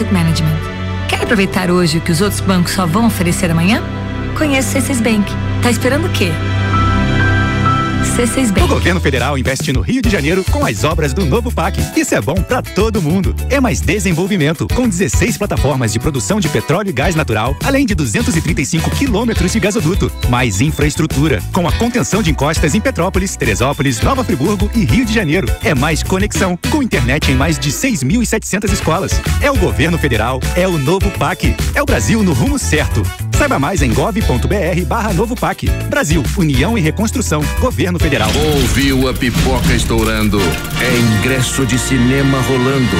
Asset Management. Quer aproveitar hoje o que os outros bancos só vão oferecer amanhã? Conheça o C6 Bank. Tá esperando o quê? C6 Bank. O governo federal investe no Rio de Janeiro com as obras do novo PAC. Isso é bom para todo mundo. É mais desenvolvimento, com 16 plataformas de produção de petróleo e gás natural, além de 235 quilômetros de gasoduto. Mais infraestrutura, com a contenção de encostas em Petrópolis, Teresópolis, Nova Friburgo e Rio de Janeiro. É mais conexão, com internet em mais de 6.700 escolas. É o governo federal, é o novo PAC. É o Brasil no rumo certo. Saiba mais em gov.br barra novo PAC. Brasil, União e Reconstrução, Governo Federal. Ouviu a pipoca estourando? É ingresso de cinema rolando.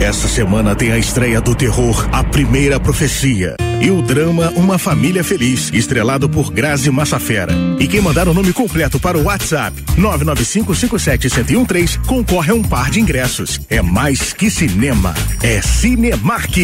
Essa semana tem a estreia do terror A Primeira Profecia. E o drama Uma Família Feliz, estrelado por Grazi Massafera. E quem mandar o nome completo para o WhatsApp 995571013 concorre a um par de ingressos. É mais que cinema, é Cinemark.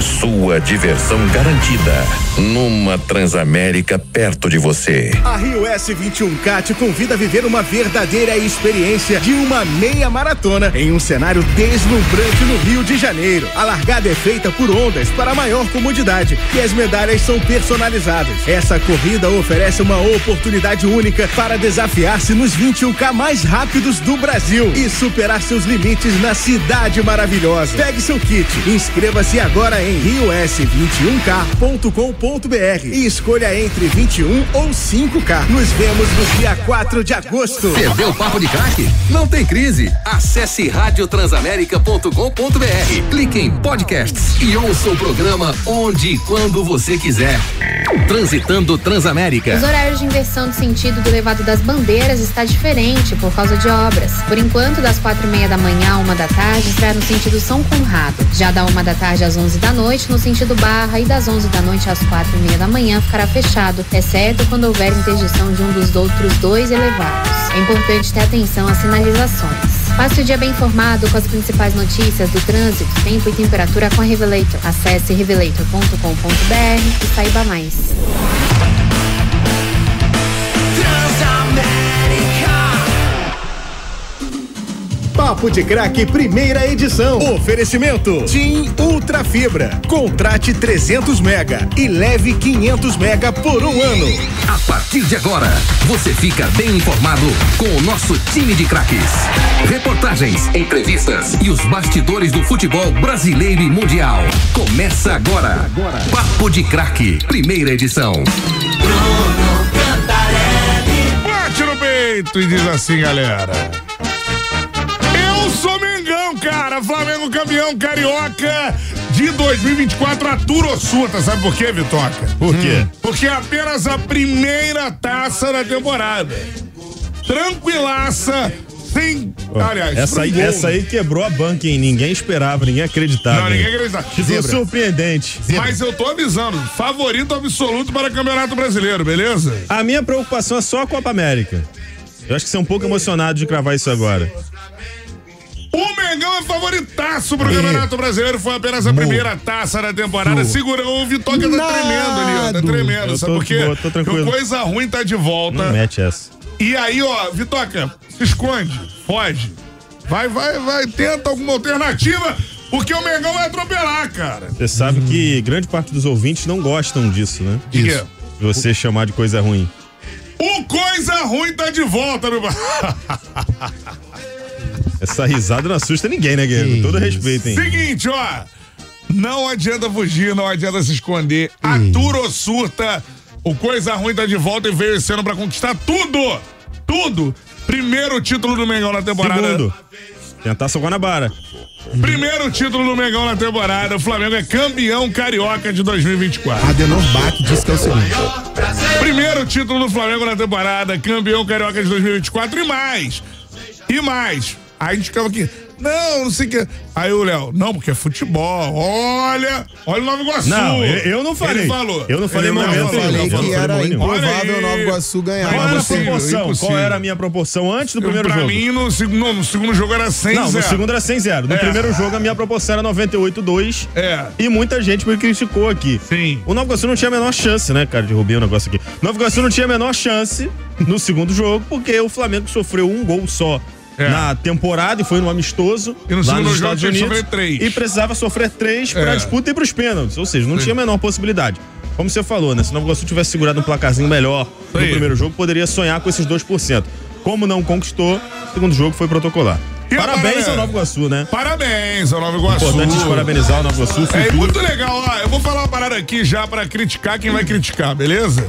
Sua diversão garantida numa Transamérica perto de você. A Rio S21K te convida a viver uma verdadeira experiência de uma meia maratona em um cenário deslumbrante no Rio de Janeiro. A largada é feita por ondas para maior comodidade e as medalhas são personalizadas. Essa corrida oferece uma oportunidade única para desafiar-se nos 21K mais rápidos do Brasil e superar seus limites na cidade maravilhosa. Pegue seu kit, inscreva-se agora em rios21k.com.br e escolha entre 21 ou 5K. Nos vemos no dia 4 de agosto. Perdeu o papo de craque? Não tem crise. Acesse radiotransamerica.com.br. Clique em podcasts e ouça o programa onde e quando você quiser. Transitando Transamérica. Os horários de inversão de sentido do levado das bandeiras está diferente por causa de obras. Por enquanto, das quatro e meia da manhã a uma da tarde, será no sentido São Conrado. Já da uma da tarde às onze da noite, no sentido Barra, e das onze da noite às quatro e meia da manhã ficará fechado, exceto quando houver interdição de um dos outros dois elevados. É importante ter atenção às sinalizações. Passe o dia bem informado com as principais notícias do trânsito, tempo e temperatura com a Revelator. Acesse revelator.com.br e saiba mais. Papo de Craque, primeira edição. Oferecimento: Tim Ultra Fibra. Contrate 300 mega e leve 500 mega por um ano. A partir de agora, você fica bem informado com o nosso time de craques. Reportagens, entrevistas e os bastidores do futebol brasileiro e mundial. Começa agora. Papo de Craque, primeira edição. Bate no peito e diz assim, galera. Mengão, cara. Flamengo campeão carioca de 2024 a Turossuta. Sabe por quê, Vitoca? Por quê? Porque é apenas a primeira taça da temporada. Tranquilaça, sem. Aliás, essa aí, essa aí quebrou a banca, hein? Ninguém esperava, ninguém acreditava. Não, ninguém acreditava. Que Zebra. surpreendente. Mas eu tô avisando, favorito absoluto para Campeonato Brasileiro, beleza? A minha preocupação é só a Copa América. Eu acho que você é um pouco emocionado de cravar isso agora. O Mengão é favoritaço pro Campeonato Brasileiro. Foi apenas a primeira taça da temporada. Segurou o Vitória tá tremendo ali, ó. Tá tremendo. Eu Sabe tô por quê? tô coisa ruim tá de volta. Não mete essa. E aí, ó, Vitoca, se esconde, foge. Vai, vai, vai, tenta alguma alternativa, porque o Mengão vai atropelar, cara. Você sabe que grande parte dos ouvintes não gostam disso, né? De quê? De você chamar de coisa ruim. O coisa ruim tá de volta, meu. Essa risada não assusta ninguém, né, Guilherme? Com todo respeito, hein? Seguinte, ó. Não adianta fugir, não adianta se esconder. A Turo surta. O coisa ruim tá de volta e veio esse ano pra conquistar tudo. Tudo. Primeiro título do Mengão na temporada. Segundo. Tem a Taça Guanabara. Primeiro título do Mengão na temporada. O Flamengo é campeão carioca de 2024. Adenor Bach disse que é o seguinte. Primeiro título do Flamengo na temporada, campeão carioca de 2024 e mais. E mais. Aí a gente ficava aqui. Não, não sei o que. Aí o Léo, não, porque é futebol. Olha, olha o Nova Iguaçu. Não, eu, eu não falei. Ele falou. Eu não falei Ele momento nenhum. falei não que era improvável Olha Nova. Iguaçu ganhar. Qual era a proporção? impossível. Qual era a minha proporção antes do primeiro pra jogo? mim, no, seg- no, no segundo jogo era 100 Não, no segundo era 100 0 No É. primeiro jogo a minha proporção era 98-2. É. E muita gente me criticou aqui. Sim. O Nova Iguaçu não tinha a menor chance, né, cara? Derrubei o negócio aqui. O Nova Iguaçu não tinha a menor chance no segundo jogo, porque o Flamengo sofreu um gol só É. na temporada e foi no amistoso E no lá nos Estados Unidos e precisava sofrer três pra É. disputa e pros pênaltis, ou seja, não tinha a menor possibilidade. Como você falou, né? Se o Nova Iguaçu tivesse segurado um placarzinho melhor no primeiro jogo, poderia sonhar com esses 2%. Como não conquistou, o segundo jogo foi protocolar. E a Parabéns ao Nova Iguaçu, né? Parabéns ao Nova Iguaçu. Importante parabenizar o Nova Iguaçu. É futuro. muito legal, ó. Eu vou falar uma parada aqui já pra criticar quem vai criticar, beleza?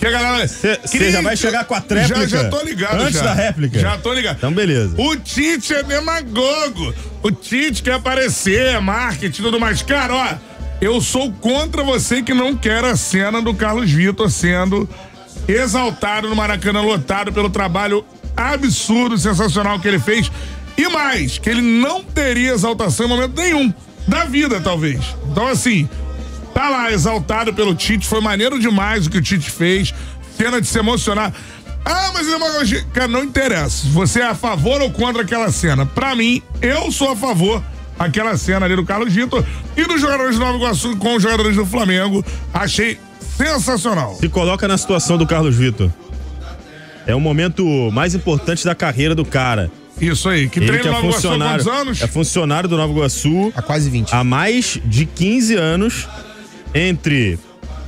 Porque a galera. Você já vai chegar com a tréplica? Já, já tô ligado. Antes já. da réplica? Já tô ligado. Então, beleza. O Tite é demagogo. O Tite quer aparecer, é marketing e tudo mais. Cara, ó, eu sou contra você que não quer a cena do Carlos Vitor sendo exaltado no Maracanã lotado pelo trabalho absurdo, sensacional que ele fez. E mais, que ele não teria exaltação em momento nenhum da vida, talvez. Então, assim, tá lá exaltado pelo Tite, foi maneiro demais o que o Tite fez, cena de se emocionar. Ah, mas demagogia. Cara, não interessa. Você é a favor ou contra aquela cena? Pra mim, eu sou a favor aquela cena ali do Carlos Vitor e dos jogadores do Nova Iguaçu com os jogadores do Flamengo. Achei sensacional. Se coloca na situação do Carlos Vitor. É o momento mais importante da carreira do cara. Isso aí, que Ele treina que é no Nova Iguaçu há funcionário, quantos anos? é funcionário do Nova Iguaçu Há quase 20. há mais de 15 anos entre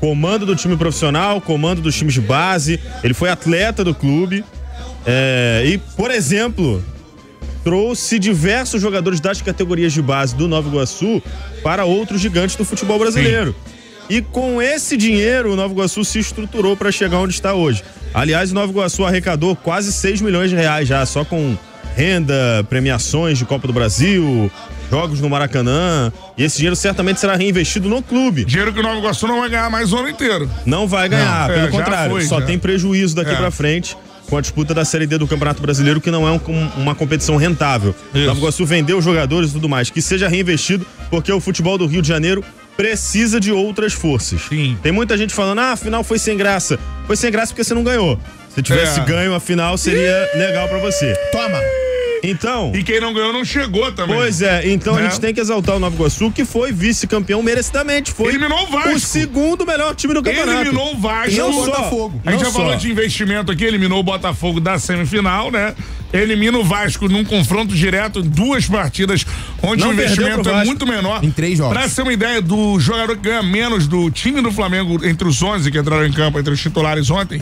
comando do time profissional, comando dos times de base. Ele foi atleta do clube. é, e, por exemplo, trouxe diversos jogadores das categorias de base do Nova Iguaçu para outros gigantes do futebol brasileiro. E com esse dinheiro, o Nova Iguaçu se estruturou para chegar onde está hoje. Aliás, o Nova Iguaçu arrecadou quase 6 milhões de reais já, só com renda, premiações de Copa do Brasil, jogos no Maracanã. E esse dinheiro certamente será reinvestido no clube. Dinheiro que o Nova Iguaçu não vai ganhar mais o ano inteiro. Não vai ganhar, Não, pelo é, contrário, foi, só já. tem prejuízo daqui É. pra frente com a disputa da Série D do Campeonato Brasileiro, que não é um- uma competição rentável. Isso. Nova Iguaçu vendeu jogadores e tudo mais, que seja reinvestido, porque o futebol do Rio de Janeiro precisa de outras forças. Sim. Tem muita gente falando, ah, a final foi sem graça. Foi sem graça porque você não ganhou. Se tivesse É. ganho a final, seria legal pra você. Toma! Então. E quem não ganhou não chegou também. Pois é, então a Né? gente tem que exaltar o Nova Iguaçu, que foi vice-campeão merecidamente. Foi Eliminou o Vasco. o segundo melhor time do campeonato. Eliminou o Vasco. E não o só- Botafogo. A gente já só. falou de investimento aqui, eliminou o Botafogo da semifinal, né? Elimina o Vasco num confronto direto em duas partidas, onde Não o investimento é muito menor. Em três jogos. Pra ser uma ideia do jogador que ganha menos do time do Flamengo entre os 11 que entraram em campo, entre os titulares ontem,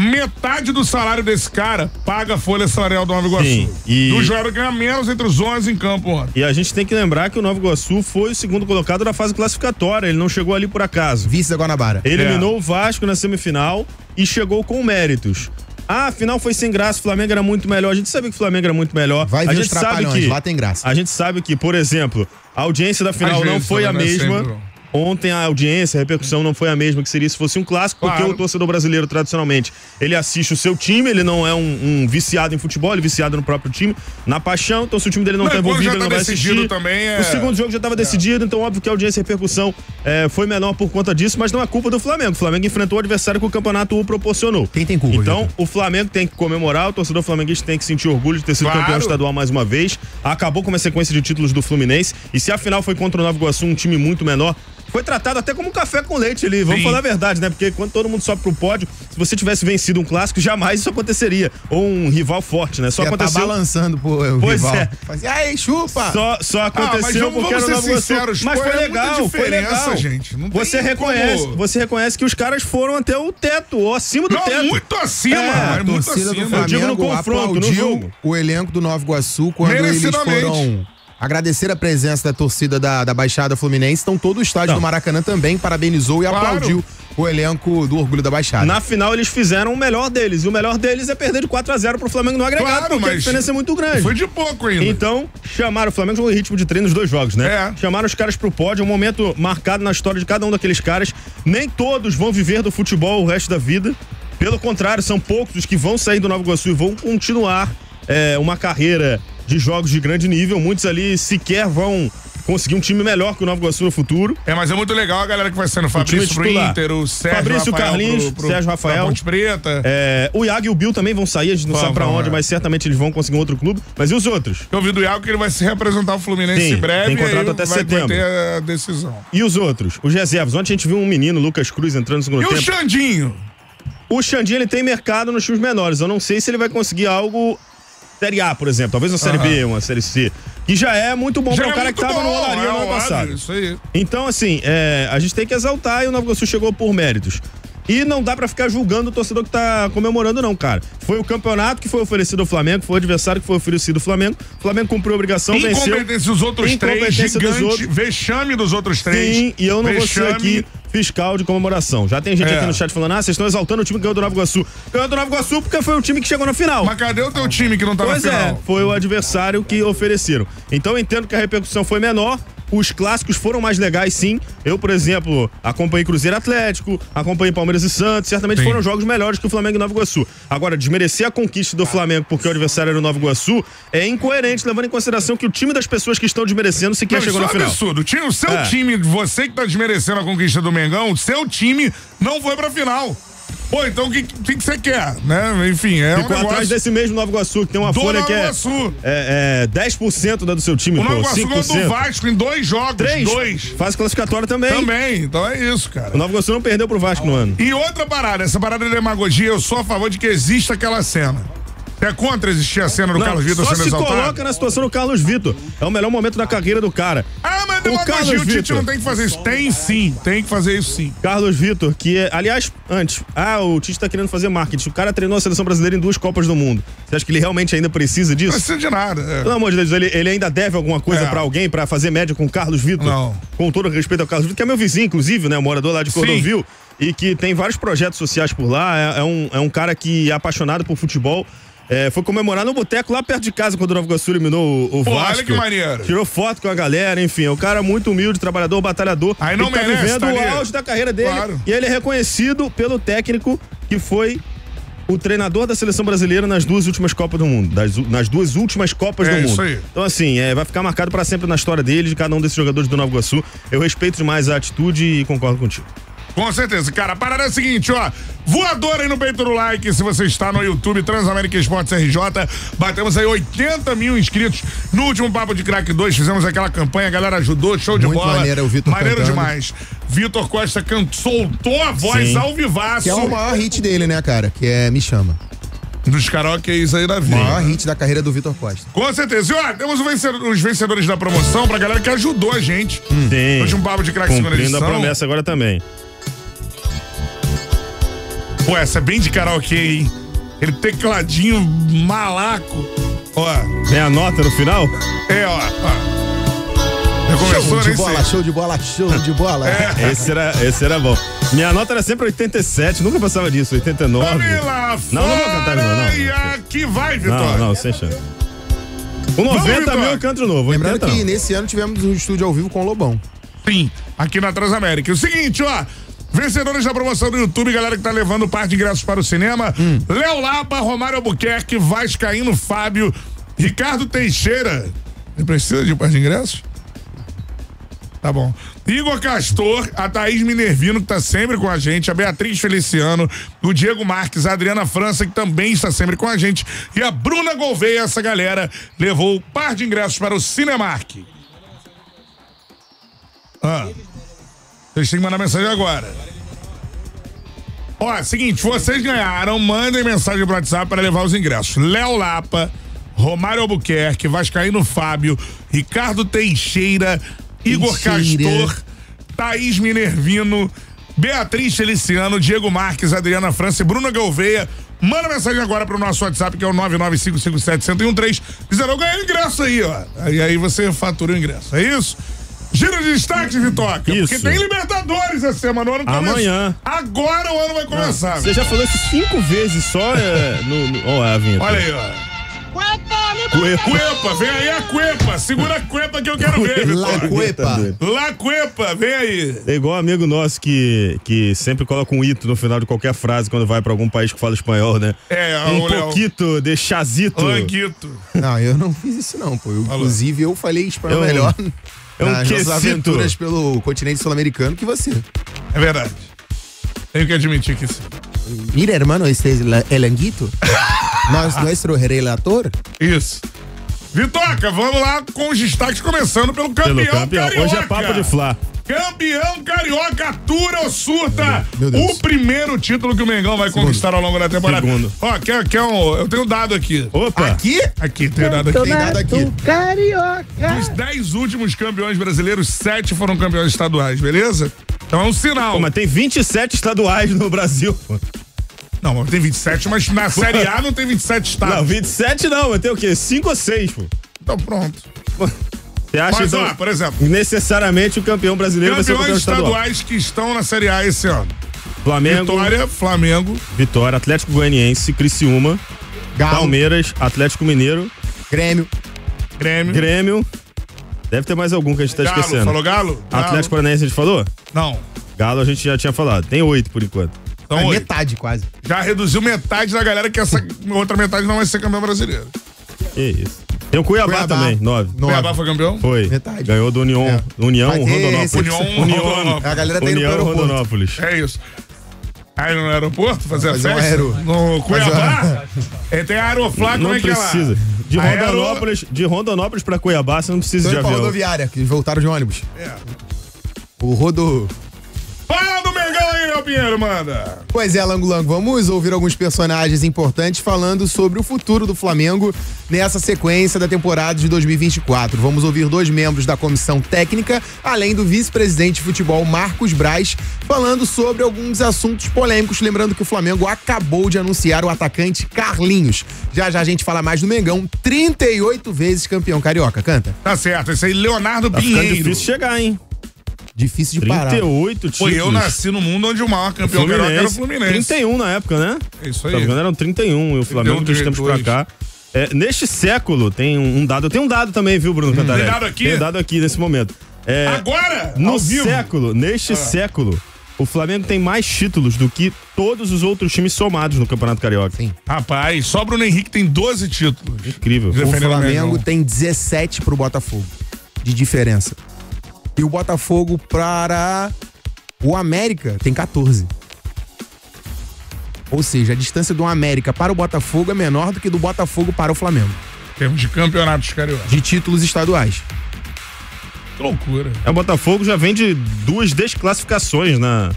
metade do salário desse cara paga a folha salarial do Nova Iguaçu. Sim, e- jogador que ganha menos entre os 11 em campo ontem. E a gente tem que lembrar que o Nova Iguaçu foi o segundo colocado da fase classificatória. Ele não chegou ali por acaso. Vice da Guanabara. Eliminou o Vasco na semifinal e chegou com méritos. Ah, a final foi sem graça, o Flamengo era muito melhor. A gente sabe que o Flamengo era muito melhor. Vai a gente os sabe que lá tem graça. A gente sabe que, por exemplo, a audiência da final Às não vezes, foi a não é mesma. Ontem a audiência, a repercussão não foi a mesma que seria se fosse um clássico, porque Claro. o torcedor brasileiro, tradicionalmente, ele assiste o seu time, ele não é um, um viciado em futebol, ele é viciado no próprio time, na paixão, então se o time dele não, Não, tá envolvido, ele tá não vai decidido assistir. também, é- O segundo jogo já estava decidido, então óbvio que a audiência e a repercussão eh, foi menor por conta disso, mas não é culpa do Flamengo. O Flamengo enfrentou o adversário que o campeonato o proporcionou. Quem tem culpa, Então, o Flamengo tem que comemorar, o torcedor flamenguista tem que sentir orgulho de ter sido Claro. campeão estadual mais uma vez. Acabou com uma sequência de títulos do Fluminense. E se a final foi contra o Nova Iguaçu, um time muito menor, foi tratado até como um café com leite ali. Vamos Sim. falar a verdade, né? Porque quando todo mundo sobe pro pódio, se você tivesse vencido um clássico, jamais isso aconteceria. Ou um rival forte, né? Só Ia tá aconteceu. balançando pro o Pois rival. é. Fazia, ai, chupa! Só, só Ah, mas aconteceu porque vamos era ser sinceros, Mas foi é legal, foi diferença, legal. gente. Você reconhece, como- você reconhece que os caras foram até o teto, ou acima do Não, teto. muito acima, É, mas muito torcida do acima. Eu digo no Flamengo confronto, no jogo. o elenco do Nova Iguaçu quando eles Merecidamente. foram agradecer a presença da torcida da, da Baixada Fluminense. Então todo o estádio Não. do Maracanã também parabenizou e Claro. aplaudiu o elenco do Orgulho da Baixada. Na final eles fizeram o melhor deles. E o melhor deles é perder de 4 a 0 pro Flamengo no agregado, Claro, porque a diferença é muito grande. Foi de pouco ainda. Então, chamaram o Flamengo jogou em ritmo de treino nos dois jogos, né? É. Chamaram os caras pro pódio, um momento marcado na história de cada um daqueles caras. Nem todos vão viver do futebol o resto da vida. Pelo contrário, são poucos os que vão sair do Nova Iguaçu e vão continuar é, uma carreira de jogos de grande nível. Muitos ali sequer vão conseguir um time melhor que o Nova Iguaçu no futuro. É, mas é muito legal a galera que vai sendo o Fabrício pro. Inter, o Sérgio Fabrício Rafael Carlinhos, pro, pro, Sérgio Rafael. Ponte Preta. É, o Iago e o Bill também vão sair, a gente não sabe pra onde, é. mas certamente eles vão conseguir um outro clube. Mas e os outros? Eu ouvi do Iago que ele vai se representar o Fluminense Sim, em breve. tem contrato e até vai, setembro. Vai ter a decisão. E os outros? Os reservas. Ontem a gente viu um menino, Lucas Cruz, entrando no segundo E o tempo. Xandinho? O Xandinho ele tem mercado nos times menores. Eu não sei se ele vai conseguir algo Série A, por exemplo, talvez uma Série B, uma Série C. Que já é muito bom para o é cara que muito tava no Olaria é no ano passado. Isso aí. Então, assim, é, a gente tem que exaltar e o Nova Iguaçu chegou por méritos. E não dá pra ficar julgando o torcedor que tá comemorando, não, cara. Foi o campeonato que foi oferecido ao Flamengo, foi o adversário que foi oferecido ao Flamengo. O Flamengo cumpriu a obrigação, venceu. Incompetência dos outros três, Incompetência dos gigante, outros. vexame dos outros três. Sim, e eu não vou ser Vexame. aqui fiscal de comemoração. Já tem gente É. aqui no chat falando, ah, vocês estão exaltando o time que ganhou do Nova Iguaçu. Ganhou do Nova Iguaçu porque foi o time que chegou na final. Mas cadê o teu time que não tá Pois na é, final? foi o adversário que ofereceram. Então eu entendo que a repercussão foi menor. Os clássicos foram mais legais, sim. Eu, por exemplo, acompanhei Cruzeiro Atlético, acompanhei Palmeiras e Santos. Certamente Sim. foram jogos melhores que o Flamengo e Nova Iguaçu. Agora, desmerecer a conquista do Flamengo porque o adversário era o Nova Iguaçu é incoerente, levando em consideração que o time das pessoas que estão desmerecendo sequer Não, chegou na é um final. absurdo. O, time- o seu É. time, você que tá desmerecendo a conquista do Mengão, o seu time não foi pra final. Pô, então o que, que, que você quer? Né? Enfim, é um Ficou atrás negócio... desse mesmo Nova Iguaçu, que tem uma Do folha Nova que é, Iguaçu. é, é 10% da do seu time, O Nova pô, Iguaçu ganhou 5%. do Vasco em dois jogos. Três. Dois. Faz classificatória também. Também. Então é isso, cara. O Nova Iguaçu não perdeu pro Vasco no ano. E outra parada, essa parada de demagogia, eu sou a favor de que exista aquela cena. É contra existir a cena do Não, Carlos Vitor só sendo se exaltado? coloca na situação do Carlos Vitor. É o melhor momento da carreira do cara. Ah, mas O Carlos o Tite Vitor. não tem que fazer isso. Tem sim, tem que fazer isso sim. Carlos Vitor, que é, aliás, antes, ah, o Tite tá querendo fazer marketing. O cara treinou a seleção brasileira em duas Copas do Mundo. Você acha que ele realmente ainda precisa Não disso? precisa de nada. é. Pelo amor de Deus, ele, ele ainda deve alguma coisa É. pra alguém pra fazer média com o Carlos Vitor? Não. Com todo respeito ao Carlos Vitor, que é meu vizinho, inclusive, né? Morador lá de Sim. Cordovil. E que tem vários projetos sociais por lá. É, é um, é um cara que é apaixonado por futebol. É, foi comemorar no boteco lá perto de casa quando o Nova Iguaçu eliminou o, o Pô, olha Vasco. que maneiro. Tirou foto com a galera, enfim. É um cara muito humilde, trabalhador, batalhador. Aí não tá merece, vivendo tá o auge da carreira dele. Claro. E ele é reconhecido pelo técnico que foi o treinador da seleção brasileira nas duas últimas Copas do Mundo. Das, nas duas últimas Copas É, do isso Mundo. aí. Então, assim, é, vai ficar marcado pra sempre na história dele, de cada um desses jogadores do Nova Iguaçu. Eu respeito demais a atitude e concordo contigo. Com certeza. Cara, a parada é a seguinte, ó. Voador aí no peito do like, se você está no YouTube, Transamérica Esportes RJ. Batemos aí 80 mil inscritos no último Papo de Crack 2. Fizemos aquela campanha, a galera ajudou, show de Muito bola. maneiro, o Vitor Maneiro cantando. demais. Vitor Costa can... soltou a voz Sim. ao vivaço. Que é o maior hit dele, né, cara? Que é Me Chama. dos karaokês aí da O vida. maior hit da carreira do Vitor Costa. Com certeza. E ó, temos vencedor- os vencedores da promoção pra galera que ajudou a gente. Sim. Hoje um Papo de Crack segunda Cumprindo a edição. promessa agora também. Pô, essa é bem de karaokê, hein? Aquele tecladinho malaco. Ó, Tem a nota no final? é, ó. ó. Já começou, Show de bola, sei. show de bola, show de bola. Esse era, esse era bom. Minha nota era sempre 87, nunca passava disso, 89. Vamos lá Não, não vou cantar de novo, não. E aqui vai, Vitória. Não, não, sem chance. Com 90 Vitória. mil eu canto novo. Lembrando 80 que não. nesse ano tivemos um estúdio ao vivo com o Lobão. Sim, aqui na Transamérica. O seguinte, ó. Vencedores da promoção do YouTube, galera que tá levando parte de ingressos para o cinema. Hum. Léo Lapa, Romário Albuquerque, Vascaíno Fábio, Ricardo Teixeira. Você precisa de parte de ingressos? Tá bom. Igor Castor, a Thaís Minervino, que tá sempre com a gente, a Beatriz Feliciano, o Diego Marques, a Adriana França, que também está sempre com a gente, e a Bruna Gouveia, essa galera, levou par de ingressos para o Cinemark. Ah. Vocês têm que mandar mensagem agora. Ó, seguinte, vocês ganharam, mandem mensagem pro WhatsApp para levar os ingressos. Léo Lapa, Romário Albuquerque, Vascaíno Fábio, Ricardo Teixeira, Igor Teixeira. Castor, Thaís Minervino, Beatriz Feliciano, Diego Marques, Adriana França e Bruna Gouveia. Manda mensagem agora pro nosso WhatsApp, que é o 99557-1013, dizendo, eu ganhei o ingresso aí, ó. E aí você fatura o ingresso, é isso? Giro de destaque, Vitoca. Isso. Porque tem Libertadores essa semana. O ano começa. Amanhã. Agora o ano vai começar. Você já falou isso cinco vezes só é, no. no ó, a vinheta. Olha aí, ó. Cuepa. Cuepa, vem aí a Cuepa. Segura a Cuepa que eu quero ver, La Vitória. Cuepa. La Cuepa, vem aí. É igual um amigo nosso que, que sempre coloca um ito no final de qualquer frase quando vai pra algum país que fala espanhol, né? É, um Léo. pouquito de chazito. Languito. Não, eu não fiz isso não, pô. Eu, inclusive, eu falei espanhol um- melhor é um nas quesito. aventuras pelo continente sul-americano que você. É verdade. Tenho que admitir que sim. Mira, hermano, este es la- el anguito. Nós, nuestro relator. Isso. Vitoca, vamos lá com os destaques começando pelo campeão, Pelo campeão. carioca. Hoje é papo de Flá. Campeão carioca, atura ou surta? Meu Deus. O primeiro título que o Mengão vai conquistar ao longo da temporada. Segundo. Ó, quer, quer um. Eu tenho dado aqui. Opa! Aqui? Aqui, tem dado aqui. Tem dado aqui. Dos dez últimos campeões brasileiros, sete foram campeões estaduais, beleza? Então é um sinal. Pô, mas tem 27 estaduais no Brasil. pô. Não, mas tem 27, mas na Série A não tem 27 estados. Não, 27 não, mas tem o quê? 5 ou 6, pô. Então pronto. Você acha Mas, então, ó, por exemplo, necessariamente o campeão brasileiro vai ser o campeão campeões estadual? estaduais que estão na Série A esse ano. Flamengo, Vitória, Flamengo, Vitória, Atlético Goianiense, Criciúma, Galo, Palmeiras, Atlético Mineiro, Grêmio. Grêmio. Grêmio. Deve ter mais algum que a gente tá Galo, esquecendo. falou Galo? Atlético Paranaense a gente falou? Não. Galo a gente já tinha falado. Tem oito por enquanto. Então, oito. metade, quase. já reduziu metade da galera que essa outra metade não vai ser campeão brasileiro. Que isso. Tem o Cuiabá, Cuiabá. também, nove. Nove. Cuiabá foi campeão? Foi. Metade. Ganhou do União. É. União Rondonópolis. União, União, A galera tá indo pro União aeroporto. Rondonópolis. É isso. Aí no aeroporto, fazer a Fazer um festa? aero- No Cuiabá? É, tem Aeroflá, como Não é que é lá? precisa. De Aero- Rondonópolis, de Rondonópolis pra Cuiabá, você não precisa Tô de indo pra avião. rodoviária, que eles voltaram de ônibus. É. O rodo... Fala do Meu Pinheiro, manda. Pois é, Lango Lango, vamos ouvir alguns personagens importantes falando sobre o futuro do Flamengo nessa sequência da temporada de 2024. Vamos ouvir dois membros da comissão técnica, além do vice-presidente de futebol Marcos Braz, falando sobre alguns assuntos polêmicos. Lembrando que o Flamengo acabou de anunciar o atacante Carlinhos. Já já a gente fala mais do Mengão, 38 vezes campeão carioca. Canta. Tá certo, esse aí, Leonardo Tá Pinheiro. difícil chegar, hein? Difícil de parar. 38 títulos. Foi eu nasci no mundo onde o maior campeão carioca era o Fluminense. 31 na época, né? É isso aí. engano, eram 31 e o Flamengo dos tempos pra 32. cá. É, neste século, tem um dado. Tem um dado também, viu, Bruno Cantarelli? Tem dado aqui? Tem dado aqui nesse momento. É, Agora? no ao vivo? Ah. século, neste século, o Flamengo tem mais títulos do que todos os outros times somados no Campeonato Carioca. Sim. Rapaz, só Bruno Henrique tem 12 títulos. Incrível. O Flamengo tem 17 pro Botafogo de diferença. E o Botafogo para o América tem 14. Ou seja, a distância do América para o Botafogo é menor do que do Botafogo para o Flamengo, Temos de campeonatos carioca. de títulos estaduais. Que loucura. É, o Botafogo já vem de duas desclassificações na,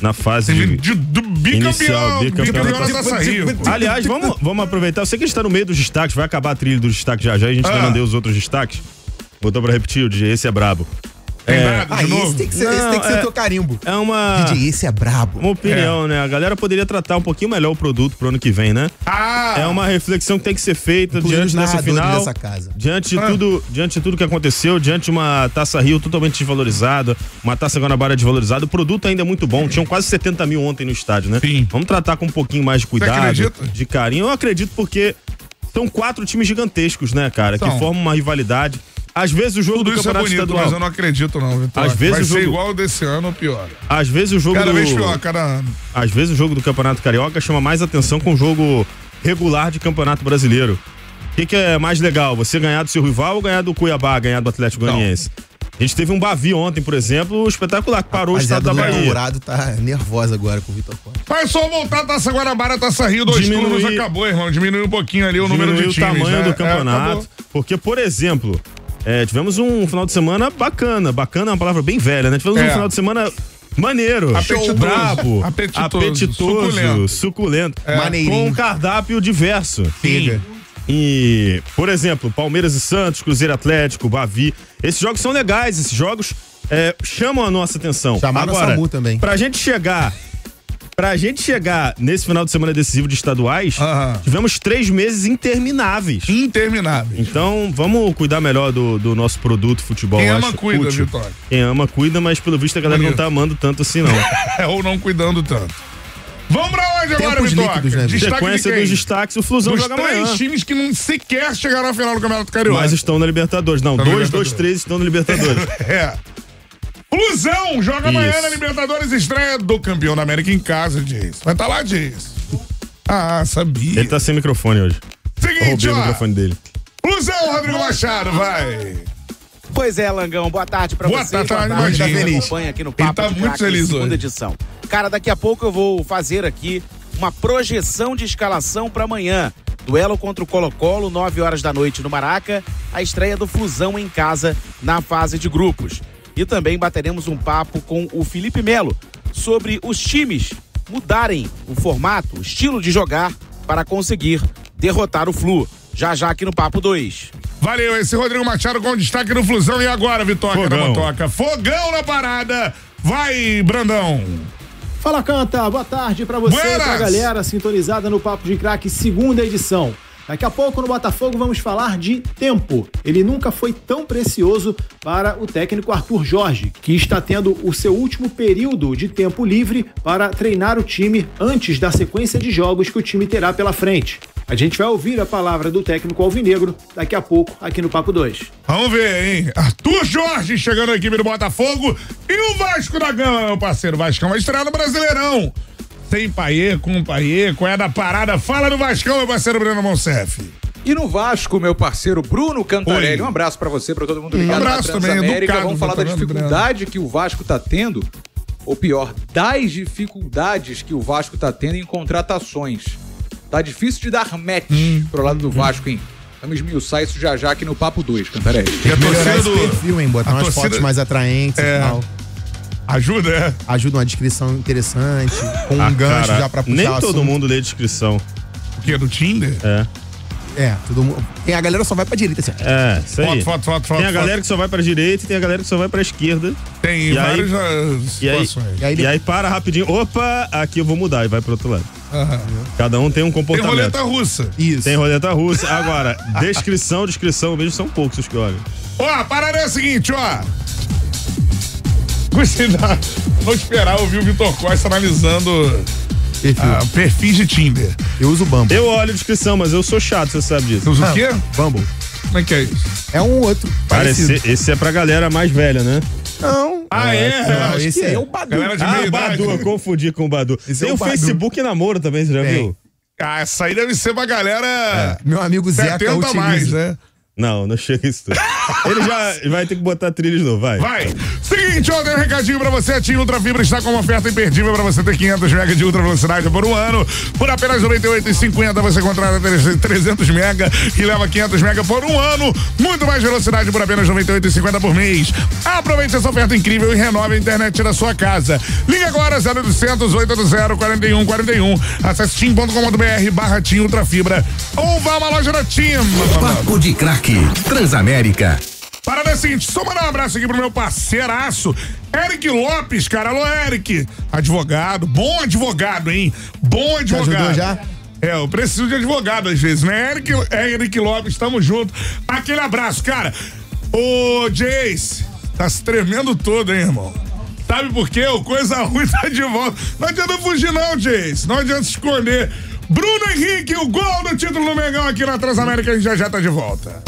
na fase De, de, de, do bicampeão, Inicial. Aliás, vamos, vamos aproveitar. Eu sei que a gente tá no meio dos destaques, vai acabar a trilha dos destaques já já, a gente Ah. ainda não deu os outros destaques. Botou pra repetir, o DJ, esse é brabo. É. Ah, esse tem que ser, Não, tem que ser é- o teu carimbo. É uma, DJ, esse é brabo. uma opinião, né? A galera poderia tratar um pouquinho melhor o produto pro ano que vem, né? Ah! É uma reflexão que tem que ser feita Inclusive diante dessa final. dessa casa. Diante de, Ah. tudo, diante de tudo que aconteceu, diante de uma Taça Rio totalmente desvalorizada, uma Taça Guanabara desvalorizada, o produto ainda é muito bom. Tinham quase 70 mil ontem no estádio, né? Sim. Vamos tratar com um pouquinho mais de cuidado, de carinho. Eu acredito porque são quatro times gigantescos, né, cara? São. Que formam uma rivalidade. Às vezes o jogo Tudo do isso é Campeonato bonito, Estadual. mas eu não acredito não, Vitória. Às vezes Vai o ser jogo- igual o desse ano ou pior. Às vezes o jogo Cada do... vez pior, cada ano. Às vezes o jogo do Campeonato Carioca chama mais atenção com o jogo regular de Campeonato Brasileiro. O que, que é mais legal? Você ganhar do seu rival ou ganhar do Cuiabá, ganhar do Atlético Goianiense? A gente teve um Bavi ontem, por exemplo, espetacular, que parou o estado da Bahia. Dourado tá nervosa agora com o Vitor Costa. Mas só voltar a Taça Guanabara, Taça Rio, dois Diminuir- turnos, acabou, irmão. Diminuiu um pouquinho ali o número de o times, tamanho né? do É, campeonato. acabou. porque, por exemplo, é, tivemos um final de semana bacana. Bacana é uma palavra bem velha, né? Tivemos É. um final de semana maneiro. Apetitoso. brabo, Apetitoso. apetitoso, Suculento. suculento. É. Maneirinho. Com um cardápio diverso. Pega. E, por exemplo, Palmeiras e Santos, Cruzeiro Atlético, Bavi. Esses jogos são legais, esses jogos é, chamam a nossa atenção. Chamaram o Agora, Samu também. Pra gente chegar. Pra gente chegar nesse final de semana decisivo de estaduais, Aham. tivemos três meses intermináveis. Interminável. Então, vamos cuidar melhor do, do nosso produto futebol. Quem eu ama, acho cuida, útil. Vitória. Quem ama, cuida, mas pelo visto a galera Bonito. não tá amando tanto assim, não. É, ou não cuidando tanto. Vamos pra onde agora, Tempos Vitória? líquidos, né, Vitor? Destaque Sequência de quem? dos destaques, o Flusão Dos joga três amanhã. times que não sequer chegaram à final do Campeonato Carioca. Mas estão na Libertadores. Não, na dois, Libertadores. dois, três estão na Libertadores. É. Flusão joga amanhã na Libertadores, estreia do campeão da América em casa, Dias. Vai estar lá, Dias. Ah, sabia. Ele tá sem microfone hoje. Seguinte, roubei o ó. microfone dele. Flusão, Rodrigo Machado, vai. Pois é, Langão, boa tarde pra Boa você. tarde, tá boa tarde, Tá feliz. acompanha aqui no Ele Papo tá de muito Craque, feliz segunda hoje. edição. Cara, daqui a pouco eu vou fazer aqui uma projeção de escalação pra amanhã. Duelo contra o Colo-Colo, 9 horas da noite no Maraca, a estreia do Flusão em casa na fase de grupos. E também bateremos um papo com o Felipe Melo sobre os times mudarem o formato, o estilo de jogar para conseguir derrotar o Flu. Já já aqui no Papo 2. Valeu, esse Rodrigo Machado com destaque no Flusão. E agora, Vitória da Motoca? Fogão na parada. Vai, Brandão. Fala, Canta. Boa tarde pra você e pra Buenas. galera sintonizada no Papo de Craque, segunda edição. Daqui a pouco no Botafogo vamos falar de tempo. Ele nunca foi tão precioso para o técnico Arthur Jorge, que está tendo o seu último período de tempo livre para treinar o time antes da sequência de jogos que o time terá pela frente. A gente vai ouvir a palavra do técnico alvinegro daqui a pouco aqui no Papo 2. Vamos ver, hein? Arthur Jorge chegando na equipe do Botafogo. E o Vasco da Gama, meu parceiro. Vascão vai estrear no Brasileirão. Sem Paiê, com Paiê, qual é da parada? Fala do Vascão, meu parceiro Breno Monsef. E no Vasco, meu parceiro Bruno Cantarelli, Oi. um abraço pra você, pra todo mundo Um ligado abraço na também, educado, Vamos falar da tá vendo, dificuldade que o Vasco tá tendo, ou pior, das dificuldades que o Vasco tá tendo em contratações. Tá difícil de dar match Hum, pro lado do Vasco, hein? Vamos esmiuçar isso já já aqui no Papo 2, Cantarelli. E a Melhorar torcida esse do. perfil, hein? Botar a umas torcida- fotos mais atraentes É. e tal. Ajuda, é? Ajuda uma descrição interessante, com um Ah, gancho cara, já pra puxar Nem todo assunto. mundo lê descrição. O quê? Do Tinder? É. É, todo mundo. Tem a galera só vai pra direita, assim. É, isso aí. Foto, foto, foto, foto. tem a foto. galera que só vai pra direita e tem a galera que só vai pra esquerda. Tem E várias aí- ah, E aí, situações. E aí e aí para rapidinho. Opa, aqui eu vou mudar e vai pro outro lado. Aham. Cada um tem um Tem comportamento. roleta russa. Isso. Tem roleta russa. Agora, descrição, descrição, mesmo são poucos os que olham. Ó, a parada é a seguinte, ó. Gostei da. Vou esperar ouvir o Vitor Costa analisando Perfil. ah, perfis de Tinder. Eu uso o Bumble. Eu olho descrição, mas eu sou chato, você sabe disso. Você usa o quê? Bumble. Como é que é isso? É um outro. Cara, parecido. esse, esse é pra galera mais velha, né? Não. Ah, é? Não, Acho esse que aí é o Badu. Galera de Ah. Badu, eu confundi com o Badu. Esse é tem o o Badu. Facebook namoro também, você já Tem. viu? Ah, essa aí deve ser pra galera. Meu amigo Zeca 70 a utiliza. mais, né? Não, não chega isso tudo. Ele já vai ter que botar trilha de novo, vai. Vai. Seguinte, ó, um recadinho pra você. A TIM Ultra Fibra está com uma oferta imperdível pra você ter 500 MB de ultra velocidade por um ano. Por apenas R$ 98,50 você contrata 300 MB e leva 500 MB por um ano. Muito mais velocidade por apenas R$ 98,50 por mês. Aproveite essa oferta incrível e renove a internet da sua casa. Ligue agora 0800 880 4141. Acesse tim.com.br barra TIM Ultra Fibra ou vá a uma loja da TIM. Papo de craque. Transamérica. Parada é seguinte, só mandar um abraço aqui pro meu parceiraço, Eric Lopes, cara. Alô, Eric. Advogado, bom advogado, hein? Bom advogado. já? É, eu preciso de advogado às vezes, né? Eric, Eric Lopes, tamo junto. Aquele abraço, cara. Ô, Jace, tá se tremendo todo, hein, irmão? Sabe por quê? O Coisa Ruim tá de volta. Não adianta fugir, não, Jace. Não adianta esconder. Bruno Henrique, o gol do título do Mengão aqui na Transamérica, a gente já já tá de volta.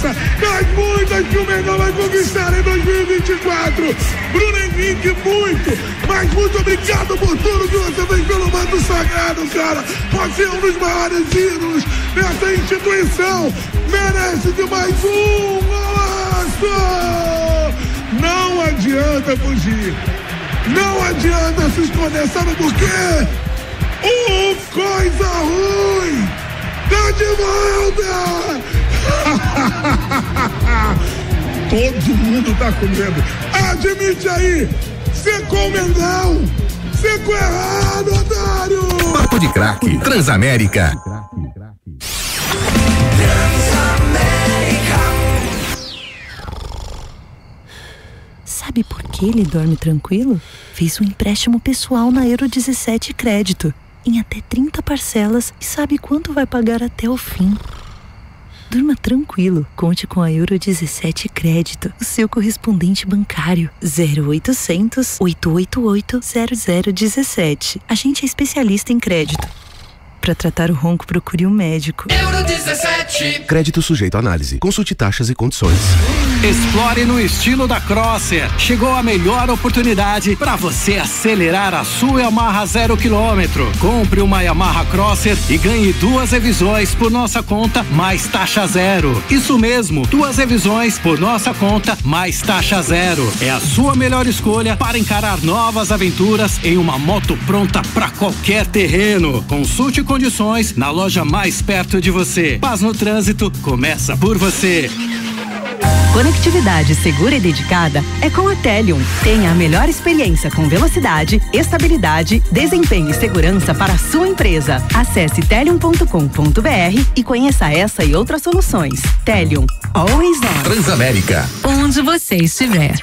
Taça das muitas que o Mengão vai conquistar em 2024. Bruno Henrique, muito, mas muito obrigado por tudo que você fez pelo manto sagrado, cara. Você é um dos maiores ídolos dessa instituição. Merece de mais um golaço! Não adianta fugir. Não adianta se esconder, sabe por quê? O coisa ruim tá de volta! Todo mundo tá com medo. Admite aí! Secou o Mengão! Secou errado, otário! Papo de craque. Transamérica. Sabe por que ele dorme tranquilo? Fez um empréstimo pessoal na Euro 17 Crédito, em até 30 parcelas e sabe quanto vai pagar até o fim. Durma tranquilo, conte com a Euro 17 Crédito, o seu correspondente bancário. 0800 888 0017. A gente é especialista em crédito. Para tratar o ronco, procure um médico. Euro 17. Crédito sujeito à análise. Consulte taxas e condições. Explore no estilo da Crosser. Chegou a melhor oportunidade para você acelerar a sua Yamaha zero quilômetro. Compre uma Yamaha Crosser e ganhe duas revisões por nossa conta mais taxa zero. Isso mesmo, duas revisões por nossa conta mais taxa zero. É a sua melhor escolha para encarar novas aventuras em uma moto pronta para qualquer terreno. Consulte condições na loja mais perto de você. Paz no trânsito começa por você. Conectividade segura e dedicada é com a Telium. Tenha a melhor experiência com velocidade, estabilidade, desempenho e segurança para a sua empresa. Acesse telium.com.br e conheça essa e outras soluções. Telium, always on. Transamérica. Onde você estiver.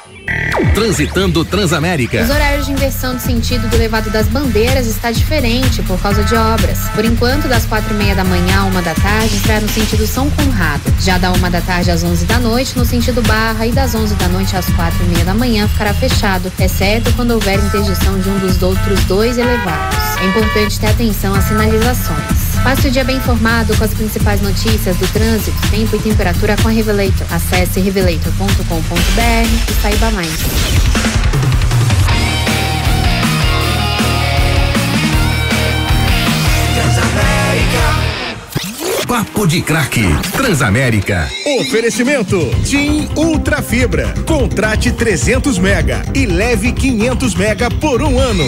Transitando Transamérica. Os horários de inversão do sentido do elevado das bandeiras está diferente por causa de obras. Por enquanto, das quatro e meia da manhã à uma da tarde, será no sentido São Conrado. Já da uma da tarde às onze da noite, no sentido Barra, e das onze da noite às quatro e meia da manhã ficará fechado, exceto quando houver interdição de um dos outros dois elevados. É importante ter atenção às sinalizações. Passe o dia bem informado com as principais notícias do trânsito, tempo e temperatura com a Revelator. Acesse revelator.com.br e saiba mais. Papo de craque. Transamérica. Oferecimento Tim Ultra Fibra. Contrate 300 mega e leve 500 mega por um ano.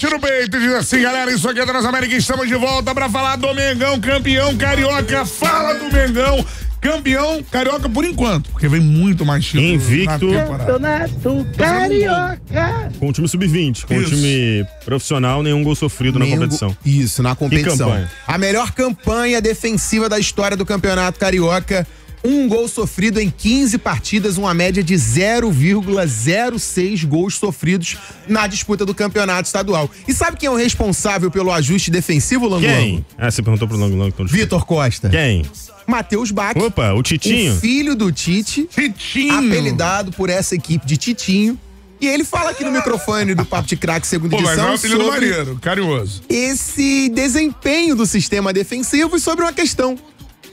Bate no peito e diz assim, galera, isso aqui é Transamérica, estamos de volta pra falar do Mengão, campeão carioca. Fala do Mengão, campeão carioca por enquanto, porque vem muito mais título Invicto. na temporada. Campeonato Carioca. Com o time sub-20, com o time profissional, nenhum gol sofrido na Nenhum competição. go- Isso, na competição. A melhor campanha defensiva da história do Campeonato Carioca. Um gol sofrido em 15 partidas, uma média de 0,06 gols sofridos na disputa do campeonato estadual. E sabe quem é o responsável pelo ajuste defensivo, Langon? Quem? Ah, você perguntou pro Long Long. Então Vitor Costa. Quem? Matheus Bach. Opa, o Titinho. O filho do Tite. Titinho. Apelidado por essa equipe de Titinho. E ele fala aqui no microfone do Papo de Craque segunda Pô, mas é edição um apelido sobre maneiro, carinhoso. esse desempenho do sistema defensivo e sobre uma questão.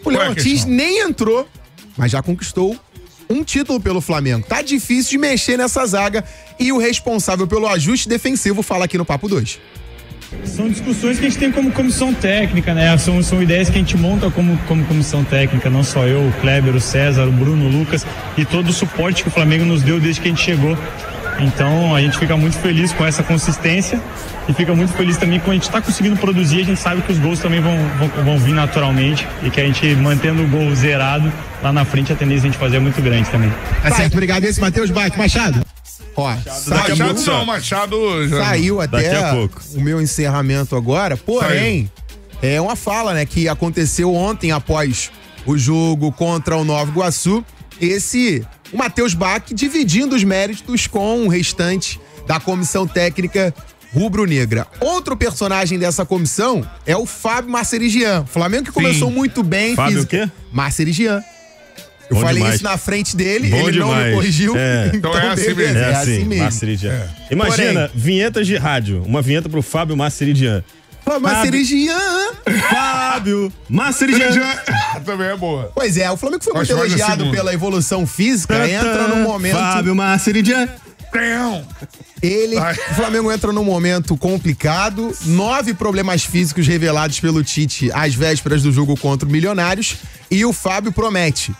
O é Léo Ortiz nem entrou, mas já conquistou um título pelo Flamengo. Tá difícil de mexer nessa zaga e o responsável pelo ajuste defensivo fala aqui no Papo 2. São discussões que a gente tem como comissão técnica, né? São, são ideias que a gente monta como, como comissão técnica, não só eu, o Kleber, o César, o Bruno, o Lucas e todo o suporte que o Flamengo nos deu desde que a gente chegou. Então a gente fica muito feliz com essa consistência e fica muito feliz também quando a gente está conseguindo produzir, a gente sabe que os gols também vão, vão, vão vir naturalmente e que a gente mantendo o gol zerado lá na frente a tendência de a gente fazer é muito grande também. Tá certo, obrigado. Esse Matheus Bach, Machado. Ó, saiu, Machado não, Machado. já- saiu até Daqui a pouco. o meu encerramento agora, porém, é uma fala, né, que aconteceu ontem após o jogo contra o Nova Iguaçu. Esse, o Matheus Bach dividindo os méritos com o restante da comissão técnica rubro-negra. Outro personagem dessa comissão é o Fábio Marcerigian. Flamengo que começou muito bem. Fábio fiz- o quê? Marcerigian. Eu Bom falei demais. isso na frente dele, Bom ele não me demais. corrigiu. É. Então, Então é assim beleza, mesmo. é assim mesmo. Maceridian. Imagina, vinhetas de rádio. Uma vinheta pro Fábio Maceridian. Fábio Maceridian. Fábio Maceridian. Também é boa. Pois é, o Flamengo foi muito elogiado segunda. pela evolução física, entra num momento. Fábio Maceridian. Ele, o Flamengo entra num momento complicado. Nove problemas físicos revelados pelo Tite às vésperas do jogo contra o Milionários. E o Fábio promete.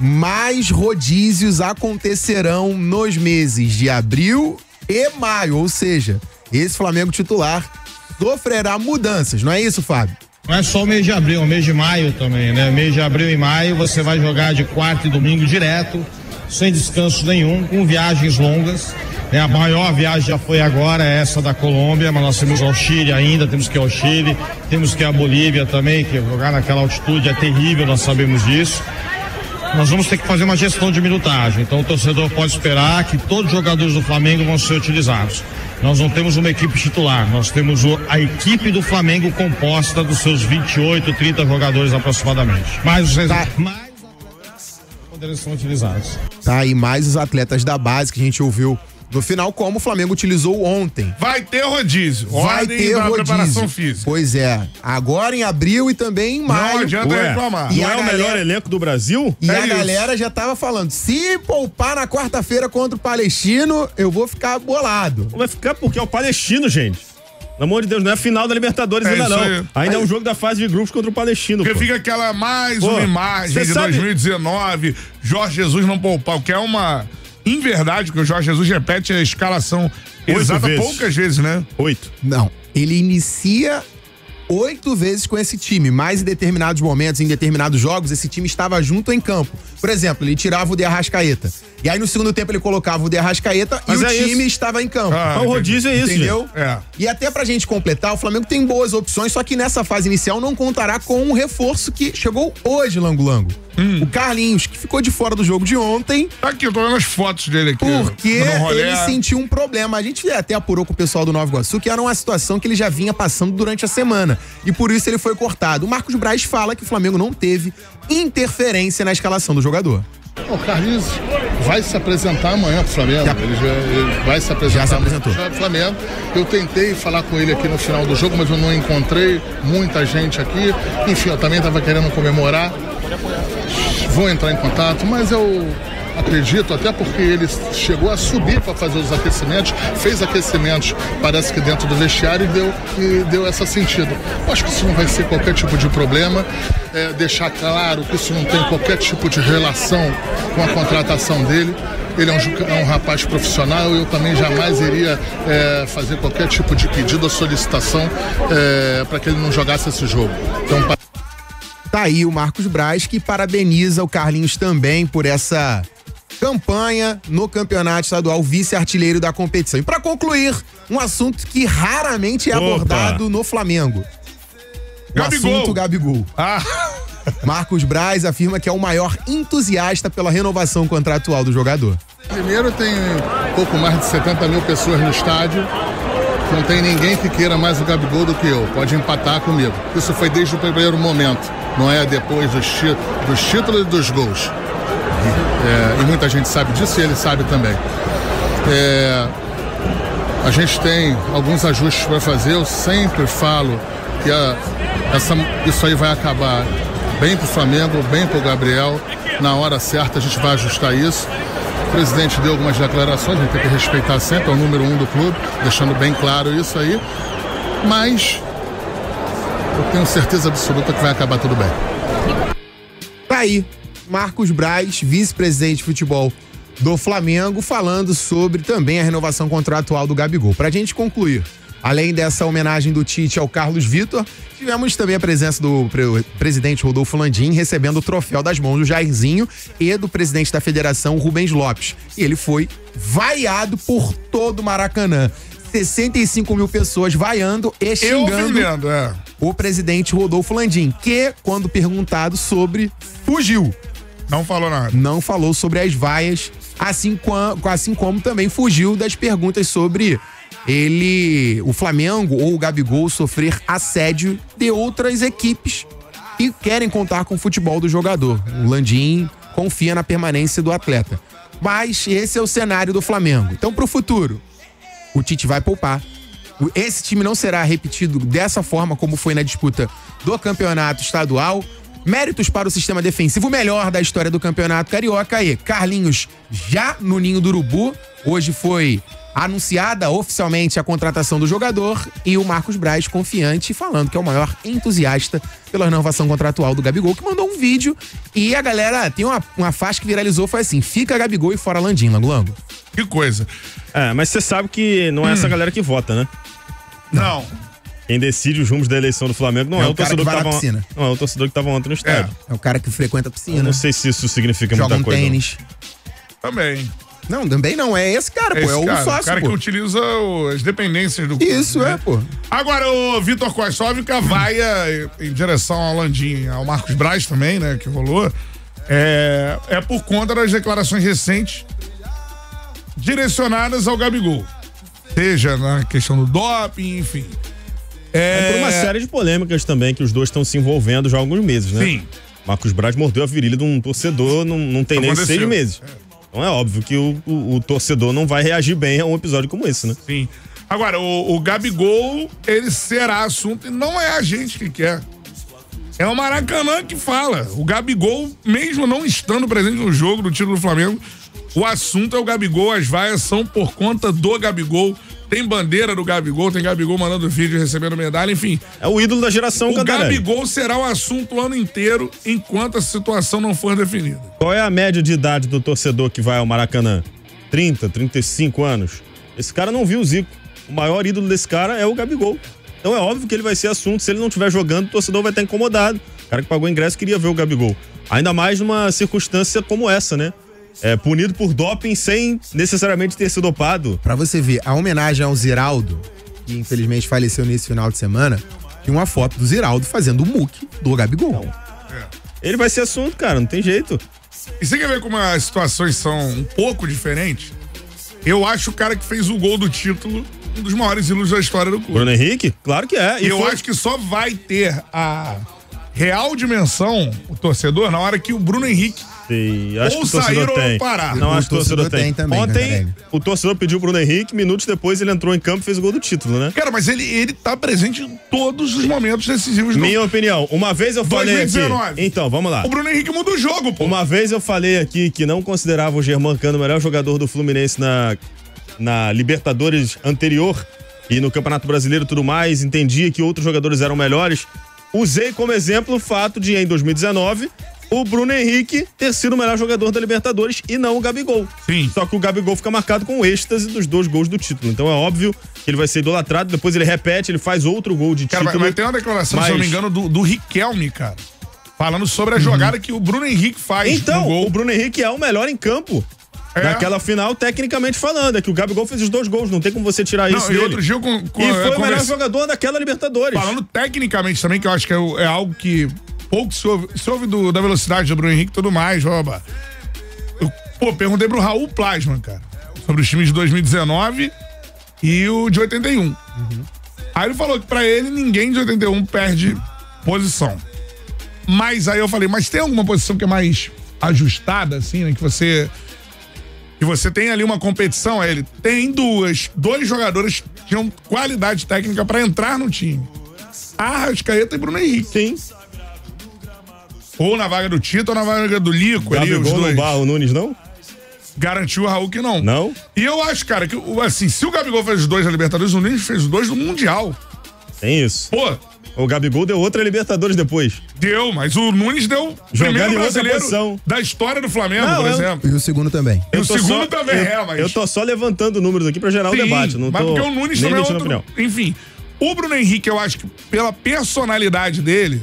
Mais rodízios acontecerão nos meses de abril e maio. Ou seja, esse Flamengo titular sofrerá mudanças, não é isso, Fábio? Não é só o mês de abril, é o mês de maio também, né? Mês de abril e maio você vai jogar de quarta e domingo direto, sem descanso nenhum, com viagens longas. né? A maior viagem já foi agora, é essa da Colômbia, mas nós temos ao Chile ainda, temos que ir ao Chile, temos que ir à Bolívia também, que jogar naquela altitude é terrível, nós sabemos disso. Nós vamos ter que fazer uma gestão de minutagem. Então o torcedor pode esperar que todos os jogadores do Flamengo vão ser utilizados. Nós não temos uma equipe titular, nós temos a equipe do Flamengo composta dos seus 28, 30 jogadores aproximadamente. Mais os mais eles são utilizados. Tá, e mais os atletas da base que a gente ouviu no final, como o Flamengo utilizou ontem. Vai ter rodízio. Vai Ordem ter da rodízio. preparação física. Pois é. Agora em abril e também em maio. adianta Ué, reclamar. E Não é o galera- melhor elenco do Brasil? E É a isso. galera já tava falando, se poupar na quarta-feira contra o Palestino, eu vou ficar bolado. Vai ficar porque é o Palestino, gente. Pelo amor de Deus, não é a final da Libertadores É ainda não. aí. Ainda é um jogo da fase de grupos contra o Palestino. Porque pô. fica aquela mais Pô, uma imagem de sabe- 2019, Jorge Jesus não poupar, o que é uma inverdade, porque o Jorge Jesus repete a escalação Oito exata vezes. poucas vezes, né? Oito. Não. Ele inicia oito vezes com esse time, mas em determinados momentos, em determinados jogos, esse time estava junto em campo. Por exemplo, ele tirava o de Arrascaeta. E aí no segundo tempo ele colocava o de Arrascaeta Mas e o é time isso. estava em campo. Ah, o rodízio é isso, Entendeu? É. E até pra gente completar, o Flamengo tem boas opções, só que nessa fase inicial não contará com um reforço que chegou hoje, Lango Lango. O Carlinhos, que ficou de fora do jogo de ontem. Tá aqui, eu tô vendo as fotos dele aqui. Porque ele sentiu um problema. A gente até apurou com o pessoal do Nova Iguaçu que era uma situação que ele já vinha passando durante a semana. E por isso ele foi cortado. O Marcos Braz fala que o Flamengo não teve interferência na escalação do jogador. O Carlinhos vai se apresentar amanhã pro Flamengo. Ele, já, ele vai se apresentar Já se apresentou. pro Flamengo. Eu tentei falar com ele aqui no final do jogo, mas eu não encontrei muita gente aqui. Enfim, eu também estava querendo comemorar. Vou entrar em contato, mas eu acredito, até porque ele chegou a subir para fazer os aquecimentos, fez aquecimentos, parece que dentro do vestiário e deu, e deu essa sentido. Acho que isso não vai ser qualquer tipo de problema. É, deixar claro que isso não tem qualquer tipo de relação com a contratação dele. Ele é um, é um rapaz profissional, eu também jamais iria é, fazer qualquer tipo de pedido ou solicitação para que ele não jogasse esse jogo. Então, Tá aí o Marcos Braz, que parabeniza o Carlinhos também por essa campanha no campeonato estadual, vice-artilheiro da competição. E pra concluir, um assunto que raramente é Opa. abordado no Flamengo. O Gabigol. assunto Gabigol. Ah. Marcos Braz afirma que é o maior entusiasta pela renovação contratual do jogador. Primeiro tem pouco mais de 70 mil pessoas no estádio. Não tem ninguém que queira mais o Gabigol do que eu. Pode empatar comigo. Isso foi desde o primeiro momento. Não é depois dos, dos títulos e dos gols. É, e muita gente sabe disso e ele sabe também. É, a gente tem alguns ajustes para fazer. Eu sempre falo que a- essa- isso aí vai acabar bem para o Flamengo, bem para o Gabriel. Na hora certa a gente vai ajustar isso. O presidente deu algumas declarações, a gente tem que respeitar sempre, é o número um do clube, deixando bem claro isso aí. Mas eu tenho certeza absoluta que vai acabar tudo bem. Tá aí, Marcos Braz, vice-presidente de futebol do Flamengo, falando sobre também a renovação contratual do Gabigol. Pra gente concluir, além dessa homenagem do Tite ao Carlos Vitor, tivemos também a presença do pre- presidente Rodolfo Landim recebendo o troféu das mãos do Jairzinho e do presidente da federação, Rubens Lopes. E ele foi vaiado por todo o Maracanã. 65 mil pessoas vaiando e xingando ofendendo, é. o presidente Rodolfo Landim, que, quando perguntado sobre, fugiu. Não falou nada. Não falou sobre as vaias, assim, qua- assim como também fugiu das perguntas sobre ele, o Flamengo ou o Gabigol sofrer assédio de outras equipes que querem contar com o futebol do jogador. O Landim confia na permanência do atleta. Mas esse é o cenário do Flamengo. Então, pro futuro, o Tite vai poupar. O- Esse time não será repetido dessa forma como foi na disputa do campeonato estadual. Méritos para o sistema defensivo melhor da história do campeonato carioca aí. Carlinhos já no ninho do urubu. Hoje foi anunciada oficialmente a contratação do jogador e o Marcos Braz confiante falando que é o maior entusiasta pela renovação contratual do Gabigol, que mandou um vídeo e a galera tem uma, uma faixa que viralizou, foi assim, fica Gabigol e fora Landim, Lango Lango. Que coisa. É, mas você sabe que não é essa galera que vota, né? Não. Quem decide os rumos da eleição do Flamengo não É é, o torcedor que que, vai na tava piscina. Não é o torcedor que tava ontem no estádio. É o cara que frequenta a piscina. Eu não sei se isso significa Joga um muita coisa. não. tênis. Também. Não, também não. É esse cara, pô. É o cara, sócio, o cara pô. que utiliza o- as dependências do clube, Isso, né? é, pô. Agora, o Vitor Kostovica vaia em direção ao Landim, ao Marcos Braz também, né, que rolou. é, é por conta das declarações recentes direcionadas ao Gabigol. Seja na questão do doping, enfim. É por uma série de polêmicas também que os dois estão se envolvendo já há alguns meses, né? Sim. Marcos Braz mordeu a virilha de um torcedor, não, não tem nem Aconteceu. seis meses. Então é óbvio que o, o- o torcedor não vai reagir bem a um episódio como esse, né? Sim. Agora, o, o Gabigol, ele será assunto e não é a gente que quer. É o Maracanã que fala. O Gabigol, mesmo não estando presente no jogo do título do Flamengo, o assunto é o Gabigol, as vaias são por conta do Gabigol. Tem bandeira do Gabigol, tem Gabigol mandando vídeo, recebendo medalha, enfim. É o ídolo da geração, O Cantarelli. Gabigol será o assunto o ano inteiro enquanto a situação não for definida. Qual é a média de idade do torcedor que vai ao Maracanã? 30, 35 anos. Esse cara não viu o Zico. O maior ídolo desse cara é o Gabigol. Então é óbvio que ele vai ser assunto. Se ele não estiver jogando, o torcedor vai estar incomodado. O cara que pagou o ingresso queria ver o Gabigol. Ainda mais numa circunstância como essa, né? É, punido por doping sem necessariamente ter sido dopado. Pra você ver, a homenagem ao Ziraldo, que infelizmente faleceu nesse final de semana, tem uma foto do Ziraldo fazendo o muque do Gabigol. Ele vai ser assunto, cara, não tem jeito. E você quer ver como as situações são um pouco diferentes? Eu acho o cara que fez o gol do título um dos maiores ídolos da história do clube. Bruno Henrique? Claro que é. E E eu foi- acho que só vai ter a real dimensão, o torcedor, na hora que o Bruno Henrique Sim, acho ou que o torcedor sair ou tem. não parar. Não, acho que o torcedor, tem. também, Ontem, Cantarelli. o torcedor pediu o Bruno Henrique, minutos depois ele entrou em campo e fez o gol do título, né? Cara, mas ele, ele tá presente em todos os momentos decisivos do Minha opinião, uma vez eu falei 2019. aqui. Então, vamos lá. O Bruno Henrique muda o jogo, pô. Uma vez eu falei aqui que não considerava o Germancano o melhor jogador do Fluminense na, na Libertadores anterior e no Campeonato Brasileiro e tudo mais, entendia que outros jogadores eram melhores. Usei como exemplo o fato de, em 2019, o Bruno Henrique ter sido o melhor jogador da Libertadores e não o Gabigol. Sim. Só que o Gabigol fica marcado com o êxtase dos dois gols do título. Então é óbvio que ele vai ser idolatrado, depois ele repete, ele faz outro gol de Cara, mas, título. mas tem uma declaração, se eu não me Mas- engano, do, do Riquelme, cara. Falando sobre a jogada que o Bruno Henrique faz Então, no gol. o Bruno Henrique é o melhor em campo. É. Naquela final, tecnicamente falando, é que o Gabigol fez os dois gols, não tem como você tirar Não, isso e dele. outro dia eu con- con- e eu foi o melhor jogador daquela Libertadores. Falando tecnicamente também, que eu acho que é, é algo que pouco se ouve, se ouve do- da velocidade do Bruno Henrique e tudo mais, oba. Eu, pô, perguntei pro Raul Plasman, cara, sobre os times de 2019 e o de 81. Aí ele falou que pra ele ninguém de 81 perde posição. Mas aí eu falei, mas tem alguma posição que é mais ajustada, assim, né? Que você. Que você tem ali uma competição, aí ele tem duas. Dois jogadores que tinham qualidade técnica pra entrar no time. Arrascaeta e Bruno Henrique. Sim. Ou na vaga do Tito ou na vaga do Lico. ali, os Gabigol dois. não barra o Nunes, não? Garantiu o Raul que não. Não? E eu acho, cara, que o- assim, se o Gabigol fez os dois na Libertadores, o Nunes fez os dois no Mundial. Tem isso. Pô. O Gabigol deu outra Libertadores depois. Deu, mas o Nunes deu o Jogando primeiro em outra posição. da história do Flamengo, Não, por eu- exemplo. E o segundo também. E o segundo só- também eu, é, mas. Eu tô só levantando números aqui pra gerar o Sim, debate. Não mas tô porque o Nunes também é outro. opinião. Enfim, o Bruno Henrique, eu acho que pela personalidade dele,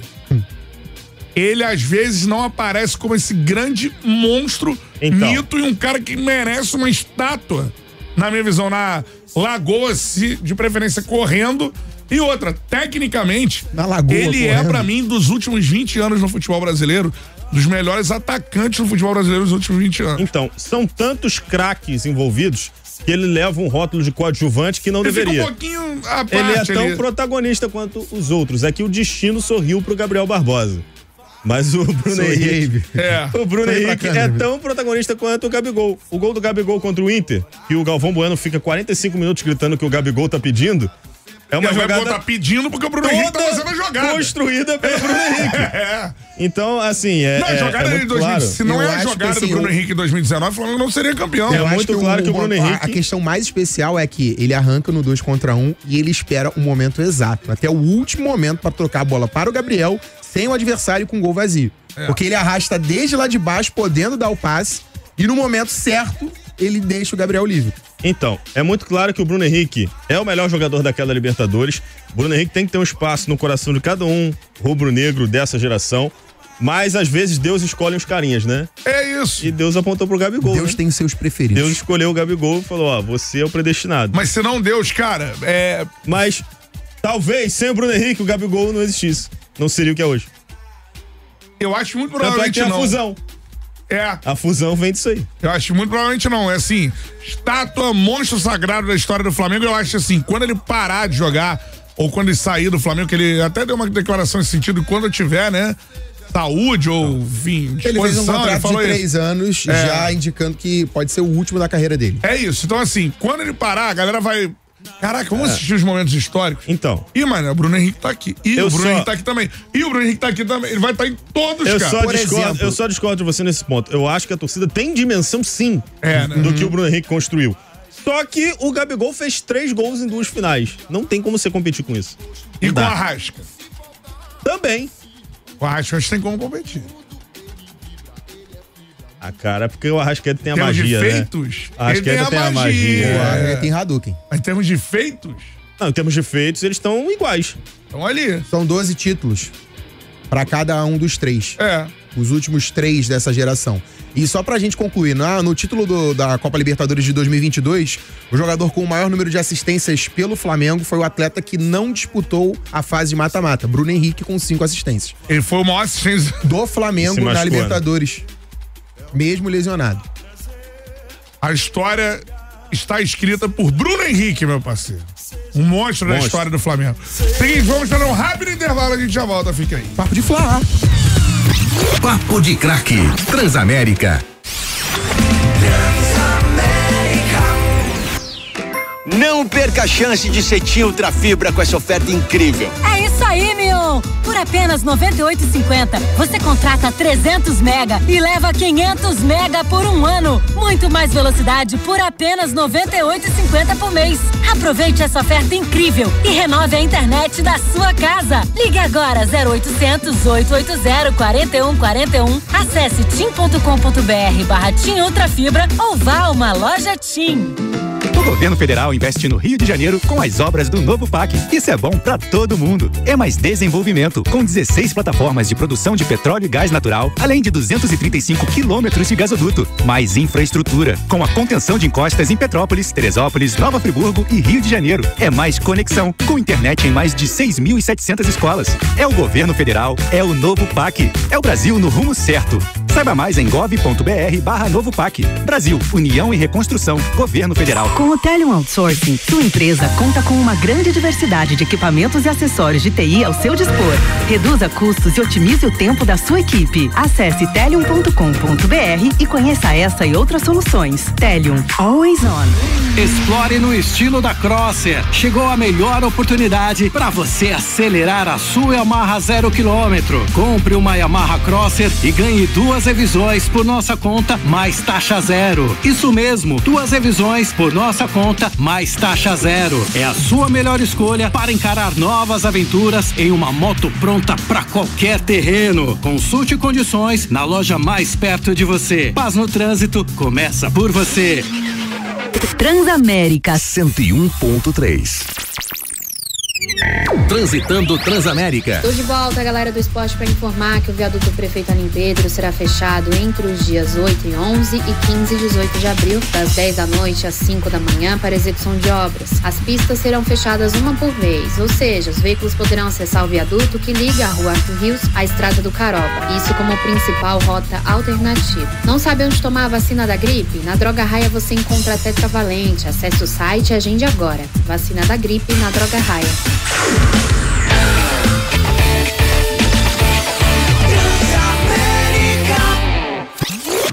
ele às vezes não aparece como esse grande monstro, Então. mito e um cara que merece uma estátua, na minha visão, na Lagoa, se de preferência correndo. E outra, tecnicamente, Na Lagoa, ele é correndo. pra mim dos últimos 20 anos no futebol brasileiro, dos melhores atacantes no futebol brasileiro dos últimos 20 anos. Então, são tantos craques envolvidos que ele leva um rótulo de coadjuvante que não Ele fica deveria. um pouquinho à parte Ele é tão ali. protagonista quanto os outros. É que o destino sorriu pro Gabriel Barbosa. Mas o Bruno aí, Henrique. É. O Bruno Henrique é tão protagonista quanto o Gabigol. O gol do Gabigol contra o Inter, que o Galvão Bueno fica 45 minutos gritando que o Gabigol tá pedindo. É uma o Gabigol jogada tá pedindo porque o Bruno Henrique tá fazendo a jogada. construída pelo Bruno Henrique. É. Então, assim, é. Não, a é- jogada é de muito 2000, claro. se não Eu é a que, jogada assim, do Bruno o- Henrique em 2019, o Flamengo não seria campeão. É Eu muito claro que o Bruno a- Henrique- A questão mais especial é que ele arranca no 2 contra 1 um, e ele espera o momento exato, até o último momento pra trocar a bola para o Gabriel, sem o adversário com gol vazio. É. Porque ele arrasta desde lá de baixo, podendo dar o passe, e no momento certo, ele deixa o Gabriel livre. Então, é muito claro que o Bruno Henrique é o melhor jogador daquela Libertadores. O Bruno Henrique tem que ter um espaço no coração de cada um rubro-negro dessa geração. Mas às vezes Deus escolhe os carinhas, né? É isso. E Deus apontou pro Gabigol. Deus né? tem os seus preferidos. Deus escolheu o Gabigol e falou: ó, você é o predestinado. Mas se não Deus, cara, é. Mas talvez sem o Bruno Henrique o Gabigol não existisse. Não seria o que é hoje. Eu acho muito Tanto é que provavelmente tem a não. fusão. É. A fusão vem disso aí. Eu acho muito provavelmente não. É assim, estátua monstro sagrado da história do Flamengo, eu acho assim, quando ele parar de jogar, ou quando ele sair do Flamengo, que ele até deu uma declaração nesse sentido, quando eu tiver, né? Saúde ou, enfim, Ele fez um disposição, contrato falou de três isso. anos, É. já indicando que pode ser o último da carreira dele. É isso. Então, assim, quando ele parar, a galera vai. Caraca, vamos É. assistir os momentos históricos. Então. E, mano, o Bruno Henrique tá aqui. E Eu o Bruno só- Henrique tá aqui também. E o Bruno Henrique tá aqui também. Ele vai estar em todos, Eu cara. só, discordo, eu só discordo de você nesse ponto. Eu acho que a torcida tem dimensão, sim, É, né? do que o Bruno Henrique construiu. Só que o Gabigol fez três gols em duas finais. Não tem como você competir com isso. E com a Rasca? Também. O Arrasca a gente tem como competir. A cara, porque o Arrascaeta tem a Temos de magia, feitos, né? O Arrascaeta ele tem tem a magia. magia. O Arrascaeta tem Hadouken. Em termos de feitos, Não, em termos de feitos, eles estão iguais. estão ali. São 12 títulos pra cada um dos três. É. Os últimos três dessa geração. E só pra gente concluir, na- no título do- da Copa Libertadores de 2022, o jogador com o maior número de assistências pelo Flamengo foi o atleta que não disputou a fase de mata-mata, Bruno Henrique, com cinco assistências. Ele foi o maior assistência do Flamengo na né? Libertadores. Mesmo lesionado. A história está escrita por Bruno Henrique, meu parceiro. Um monstro, da história do Flamengo. Seguinte, vamos dar um rápido intervalo, a gente já volta, fica aí. Papo de Flá. Papo de craque. Transamérica. Não perca a chance de ser TIM Ultra Fibra com essa oferta incrível. É isso aí, Mion! Por apenas R$ 98,50, você contrata 300 mega e leva 500 mega por um ano. Muito mais velocidade por apenas R$ 98,50 por mês. Aproveite essa oferta incrível e renove a internet da sua casa. Ligue agora 0800 880 4141. Acesse tim.com.br barra Tim Ultra Fibra ou vá a uma loja Tim. O governo federal investe no Rio de Janeiro com as obras do novo PAC. Isso é bom para todo mundo. É mais desenvolvimento, com 16 plataformas de produção de petróleo e gás natural, além de 235 quilômetros de gasoduto. Mais infraestrutura, com a contenção de encostas em Petrópolis, Teresópolis, Nova Friburgo e Rio de Janeiro. É mais conexão, com internet em mais de 6.700 escolas. É o governo federal, é o novo PAC. É o Brasil no rumo certo. Saiba mais em gov.br barra novo PAC. Brasil, União e Reconstrução, Governo Federal. Com o Telium Outsourcing, sua empresa conta com uma grande diversidade de equipamentos e acessórios de TI ao seu dispor. Reduza custos e otimize o tempo da sua equipe. Acesse telium.com.br e conheça essa e outras soluções. Telium, always on. Explore no estilo da Crosser. Chegou a melhor oportunidade para você acelerar a sua Yamaha zero quilômetro. Compre uma Yamaha Crosser e ganhe duas revisões por nossa conta mais taxa zero. Isso mesmo, duas revisões por nossa conta mais taxa zero. É a sua melhor escolha para encarar novas aventuras em uma moto pronta para qualquer terreno. Consulte condições na loja mais perto de você. Paz no trânsito começa por você. Transamérica 101.3. Transitando Transamérica. Tô de volta, galera do esporte, para informar que o viaduto Prefeito Alim Pedro será fechado entre os dias 8 e 11 e 15 e 18 de abril, das 10 da noite às 5 da manhã, para execução de obras. As pistas serão fechadas uma por vez, ou seja, os veículos poderão acessar o viaduto que liga a Rua Arthur Rios à Estrada do Caroba, isso como principal rota alternativa. Não sabe onde tomar a vacina da gripe? Na Droga Raia você encontra a tetravalente. Acesse o site e agende agora. Vacina da gripe na Droga Raia.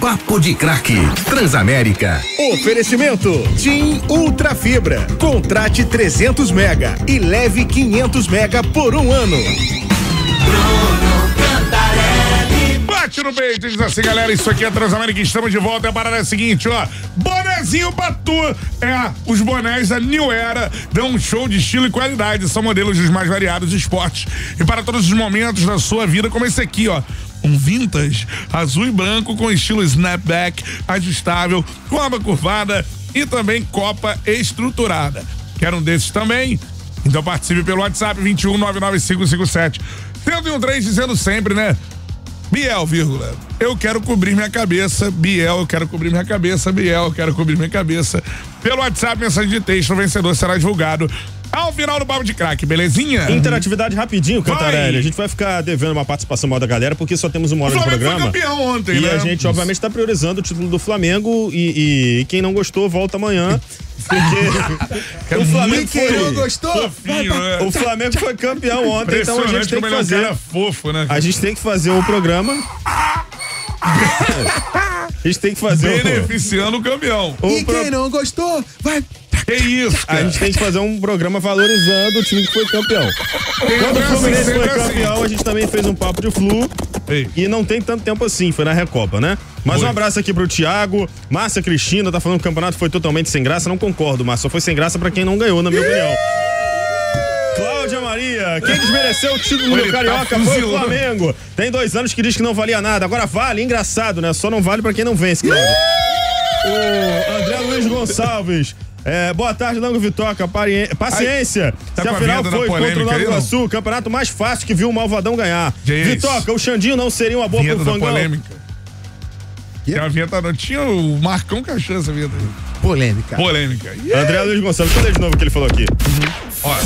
Papo de craque. Transamérica. Oferecimento Tim Ultra Fibra. Contrate 300 mega e leve 500 mega por um ano. Bate no peito e diz assim, galera, isso aqui é Transamérica, estamos de volta. A parada é a seguinte, ó. Bonezinho Batu. É, os bonés da New Era dão um show de estilo e qualidade. São modelos dos mais variados esportes. E para todos os momentos da sua vida, como esse aqui, ó. Um vintage, azul e branco, com estilo snapback, ajustável, com aba curvada e também copa estruturada. Quer um desses também? Então participe pelo WhatsApp 21 99557 1013 dizendo sempre, né? Biel, vírgula. Eu quero cobrir minha cabeça. Biel, eu quero cobrir minha cabeça. Biel, eu quero cobrir minha cabeça. Pelo WhatsApp, mensagem de texto, o vencedor será divulgado ao final do Papo de Crack, belezinha? Interatividade rapidinho, Cantarelli. Vai. A gente vai ficar devendo uma participação maior da galera, porque só temos uma hora O de Flamengo foi programa. campeão ontem, e né? a gente, obviamente, tá priorizando o título do Flamengo e, e quem não gostou, volta amanhã. Porque o Flamengo Quem foi. não gostou? Fofinho, né? O Flamengo foi campeão ontem, então a gente tem que é fazer. cara fofo, né? A gente tem que fazer o programa. A gente tem que fazer o. Beneficiando o campeão. o E pro- quem não gostou, vai. Que isso, A cara? gente tem que fazer um programa valorizando o time que foi campeão. Quando o assim, Fluminense foi sempre assim. campeão, a gente também fez um papo de flu. Ei. E não tem tanto tempo assim, foi na Recopa, né? Mas Foi. um abraço aqui pro Thiago. Márcia Cristina tá falando que o campeonato foi totalmente sem graça. Não concordo, mas só foi sem graça pra quem não ganhou, na minha opinião. Cláudia Maria, quem desmereceu o título do tá Carioca foi o. Flamengo. Tem dois anos que diz que não valia nada. Agora vale, engraçado, né? Só não vale pra quem não vence, Cláudia. O André Luiz Gonçalves. É, boa tarde, Lango Vitoca. Pari- Paciência. tá Se a da foi contra o Nova? Iguaçu, o campeonato mais fácil que viu o Malvadão ganhar. Que isso? Vitoca, o Xandinho não seria uma boa Vinheta pro Fangão? polêmica. Que a vinheta não tinha o Marcão Caixão essa vinheta. Polêmica. Polêmica. E André Luiz Gonçalves, cadê de novo o que ele falou aqui? Olha,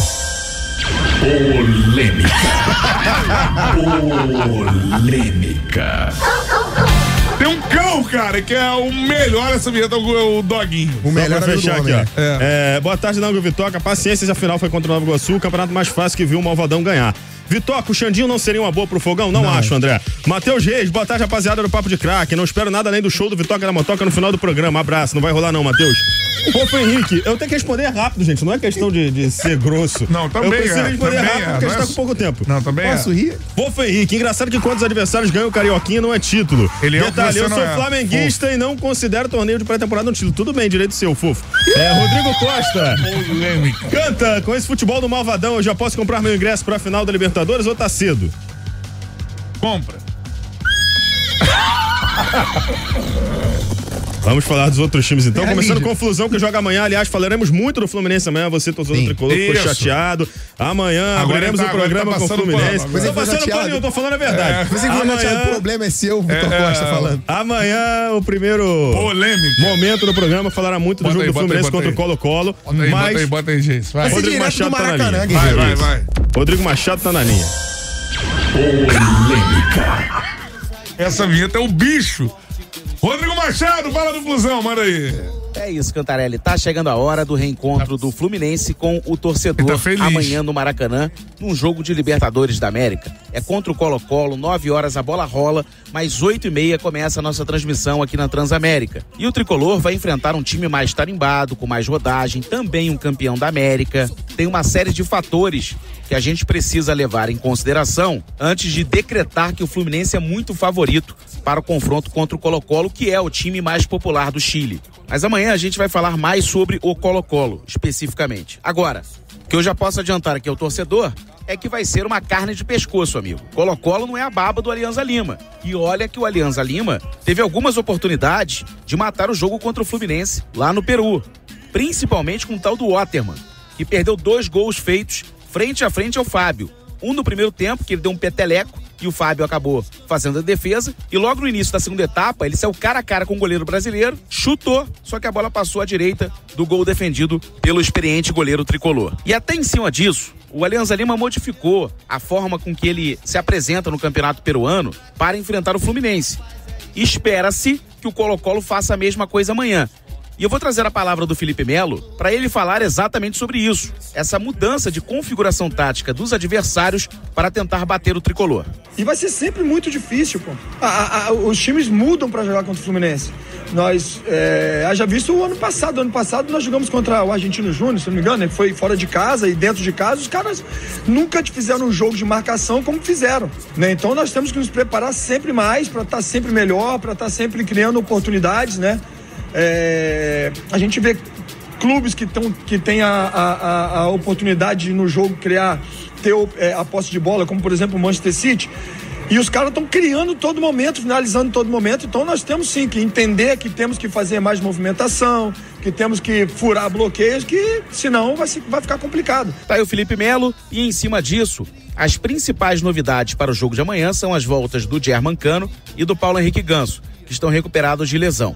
Polêmica. Polêmica. Tem um cão, cara, que é o melhor essa vinheta, o, o doguinho. O melhor pra do fechar aqui, homem. ó. É. É, boa tarde, Lango Vitoca. Paciência, se afinal foi contra o Nova Iguaçu, o campeonato mais fácil que viu o Malvadão ganhar. Vitoca, o Xandinho não seria uma boa pro fogão? Não, acho, André. Matheus Reis, boa tarde, rapaziada do Papo de Craque. Não espero nada além do show do Vitoca da Motoca no final do programa. Abraço, não vai rolar não, Matheus. Fofo Henrique, eu tenho que responder rápido, gente. Não é questão de, de ser grosso. Não, também Eu preciso é, responder rápido é, porque a gente é tá com pouco tempo. Não, também Posso é. rir? Fofo Henrique, engraçado que quando os adversários ganham o Carioquinha não é título. Ele é Detalhe, eu sou é. flamenguista e não considero torneio de pré-temporada um título. Tudo bem, direito seu, fofo. É, Rodrigo Costa. Polêmica. Canta, com esse futebol do Malvadão, eu já posso comprar meu ingresso pra final da Libertadores ou tá cedo? Compra. Vamos falar dos outros times então. É, Começando Lídia. com o Flusão que joga amanhã. Aliás, falaremos muito do Fluminense amanhã. Você, torcedor do tricolor, ficou Isso. chateado. Amanhã Agora abriremos tá- o programa tá com o Fluminense. pano, Mas Tô foi passando chateado. pano, eu tô falando a verdade. Foi chateado, o problema é seu, o Vitor É, Costa falando. Amanhã, o primeiro Polêmica. momento do programa falará muito do Bota jogo aí, do Fluminense contra aí. o Colo-Colo. Mas bota aí, bota aí, gente. Vai. Rodrigo Machado do tá na linha. Vai, vai, vai. Rodrigo Machado tá na linha. Polêmica. Essa vinheta é o bicho. Rodrigo Machado, fala do Flusão, manda aí. É isso, Cantarelli. Tá chegando a hora do reencontro do Fluminense com o torcedor tá amanhã no Maracanã, num jogo de Libertadores da América. É contra o Colo-Colo, 9 horas a bola rola, mas 8 e meia começa a nossa transmissão aqui na Transamérica. E o Tricolor vai enfrentar um time mais tarimbado, com mais rodagem, também um campeão da América. Tem uma série de fatores que a gente precisa levar em consideração antes de decretar que o Fluminense é muito favorito para o confronto contra o Colo-Colo, que é o time mais popular do Chile. Mas amanhã a gente vai falar mais sobre o Colo-Colo, especificamente. Agora, o que eu já posso adiantar aqui ao torcedor é que vai ser uma carne de pescoço, amigo. Colo-Colo não é a baba do Alianza Lima. E olha que o Alianza Lima teve algumas oportunidades de matar o jogo contra o Fluminense lá no Peru. Principalmente com o tal do Otterman, que perdeu dois gols feitos frente a frente ao Fábio. Um no primeiro tempo, que ele deu um peteleco e o Fábio acabou fazendo a defesa. E logo no início da segunda etapa, ele saiu cara a cara com o goleiro brasileiro, chutou, só que a bola passou à direita do gol defendido pelo experiente goleiro tricolor. E até em cima disso, o Alianza Lima modificou a forma com que ele se apresenta no campeonato peruano para enfrentar o Fluminense. Espera-se que o Colo-Colo faça a mesma coisa amanhã. E eu vou trazer a palavra do Felipe Melo para ele falar exatamente sobre isso. Essa mudança de configuração tática dos adversários para tentar bater o tricolor. E vai ser sempre muito difícil, pô. A- a- os times mudam para jogar contra o Fluminense. Nós, é, haja visto o ano passado. Ano passado nós jogamos contra o Argentino Júnior, se não me engano, ele foi fora de casa e dentro de casa. Os caras nunca fizeram um jogo de marcação como fizeram. Né? Então nós temos que nos preparar sempre mais para estar sempre melhor, para estar sempre criando oportunidades, né? É, a gente vê clubes que, tão, que têm a, a, a- oportunidade de no jogo criar, ter é, a posse de bola, como por exemplo o Manchester City. E os caras estão criando todo momento, finalizando todo momento. Então nós temos sim que entender que temos que fazer mais movimentação, que temos que furar bloqueios, que senão vai, vai ficar complicado. Tá aí o Felipe Melo e em cima disso, as principais novidades para o jogo de amanhã são as voltas do German Cano e do Paulo Henrique Ganso, que estão recuperados de lesão.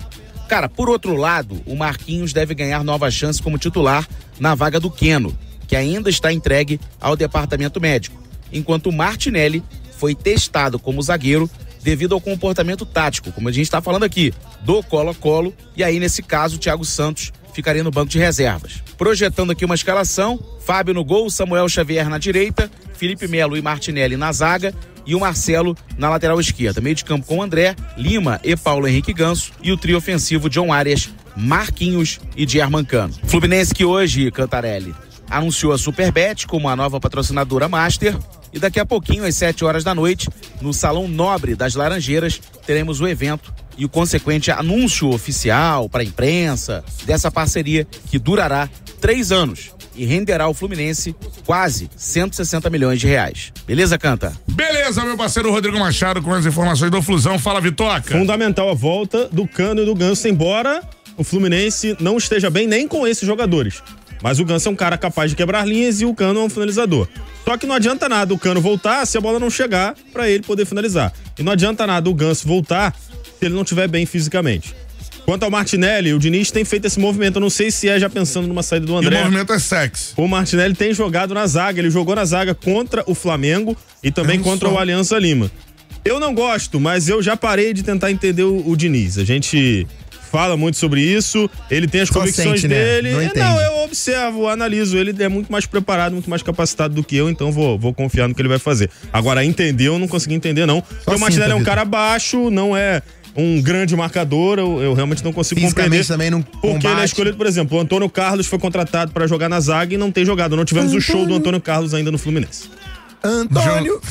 Cara, por outro lado, o Marquinhos deve ganhar nova chance como titular na vaga do Queno, que ainda está entregue ao departamento médico, enquanto o Martinelli foi testado como zagueiro devido ao comportamento tático, como a gente está falando aqui, do Colo-Colo, e aí nesse caso o Thiago Santos ficaria no banco de reservas. Projetando aqui uma escalação, Fábio no gol, Samuel Xavier na direita, Felipe Melo e Martinelli na zaga e o Marcelo na lateral esquerda. Meio de campo com André, Lima e Paulo Henrique Ganso e o trio ofensivo John Arias, Marquinhos e Germancano. Fluminense que hoje, Cantarelli, anunciou a Superbet como a nova patrocinadora master e daqui a pouquinho, às 7 horas da noite, no Salão Nobre das Laranjeiras, teremos o evento e o consequente anúncio oficial para a imprensa dessa parceria que durará três anos e renderá ao Fluminense quase 160 milhões de reais. Beleza, Canta? Beleza, meu parceiro Rodrigo Machado com as informações do Flusão. Fala, Vitoca. Fundamental a volta do Cano e do Ganso, embora o Fluminense não esteja bem nem com esses jogadores. Mas o Ganso é um cara capaz de quebrar linhas e o Cano é um finalizador. Só que não adianta nada o Cano voltar se a bola não chegar para ele poder finalizar. E não adianta nada o Ganso voltar se ele não estiver bem fisicamente. Quanto ao Martinelli, o Diniz tem feito esse movimento. Eu não sei se é já pensando numa saída do André. E o movimento é sexy. O Martinelli tem jogado na zaga. Ele jogou na zaga contra o Flamengo e também contra o Aliança Lima. Eu não gosto, mas eu já parei de tentar entender o, o Diniz. A gente fala muito sobre isso, ele tem as Só convicções sente, né? dele. Não É, não, eu observo, analiso. Ele é muito mais preparado, muito mais capacitado do que eu, então vou, vou confiar no que ele vai fazer. Agora, entender, eu não consegui entender, não. Porque o Martinelli é um cara baixo, não é um grande marcador, eu, eu realmente não consigo compreender. também não Porque ele é combate. escolhido, por exemplo, o Antônio Carlos foi contratado para jogar na zaga e não tem jogado. Não tivemos o show do Antônio Carlos ainda no Fluminense. Antônio.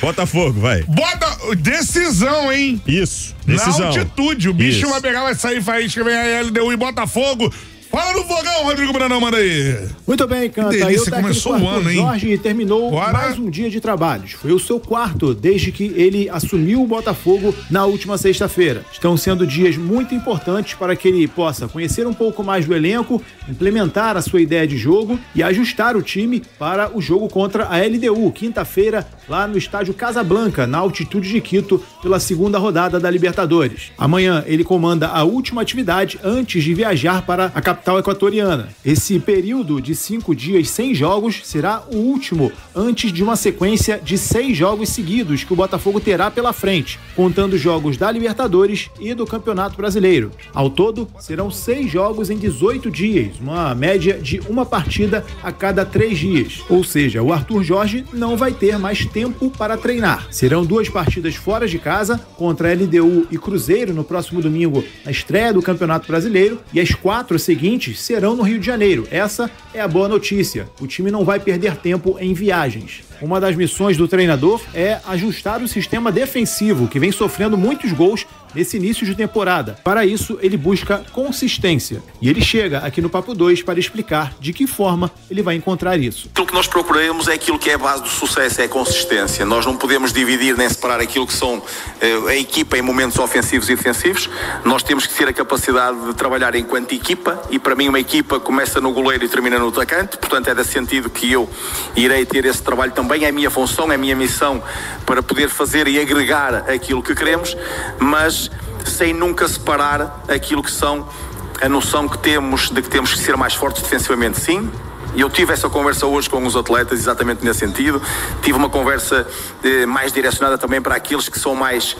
Botafogo, vai. Bota decisão, hein? Isso, Na decisão. altitude. O bicho Isso. vai pegar, vai sair faísca, vem a LDU e Botafogo. Fala no fogão, Rodrigo Brandão, manda aí. Muito bem, Canta. Que delícia, começou o ano, hein? Jorge terminou Agora- mais um dia de trabalhos. Foi o seu quarto desde que ele assumiu o Botafogo na última sexta-feira. Estão sendo dias muito importantes para que ele possa conhecer um pouco mais do elenco, implementar a sua ideia de jogo e ajustar o time para o jogo contra a LDU, quinta-feira, lá no estádio Casablanca, na altitude de Quito, pela segunda rodada da Libertadores. Amanhã ele comanda a última atividade antes de viajar para a capital equatoriana. Esse período de cinco dias sem jogos será o último antes de uma sequência de seis jogos seguidos que o Botafogo terá pela frente, contando jogos da Libertadores e do Campeonato Brasileiro. Ao todo, serão seis jogos em 18 dias, uma média de uma partida a cada três dias. Ou seja, o Arthur Jorge não vai ter mais tempo para treinar. Serão duas partidas fora de casa, contra LDU e Cruzeiro no próximo domingo, na estreia do Campeonato Brasileiro, e as quatro seguintes serão no Rio de Janeiro. Essa é a boa notícia. O time não vai perder tempo em viagens. Uma das missões do treinador é ajustar o sistema defensivo, que vem sofrendo muitos gols nesse início de temporada. Para isso, ele busca consistência. E ele chega aqui no Papo 2 para explicar de que forma ele vai encontrar isso. Aquilo que nós procuramos é aquilo que é a base do sucesso, é a consistência. Nós não podemos dividir nem separar aquilo que são eh, a equipa em momentos ofensivos e defensivos. Nós temos que ter a capacidade de trabalhar enquanto equipa e para mim uma equipa começa no goleiro e termina no atacante. Portanto, é desse sentido que eu irei ter esse trabalho também. É a minha função, é a minha missão para poder fazer e agregar aquilo que queremos, mas sem nunca separar aquilo que são a noção que temos de que temos que ser mais fortes defensivamente, sim. E eu tive essa conversa hoje com os atletas exatamente nesse sentido. Tive uma conversa eh, mais direcionada também para aqueles que são mais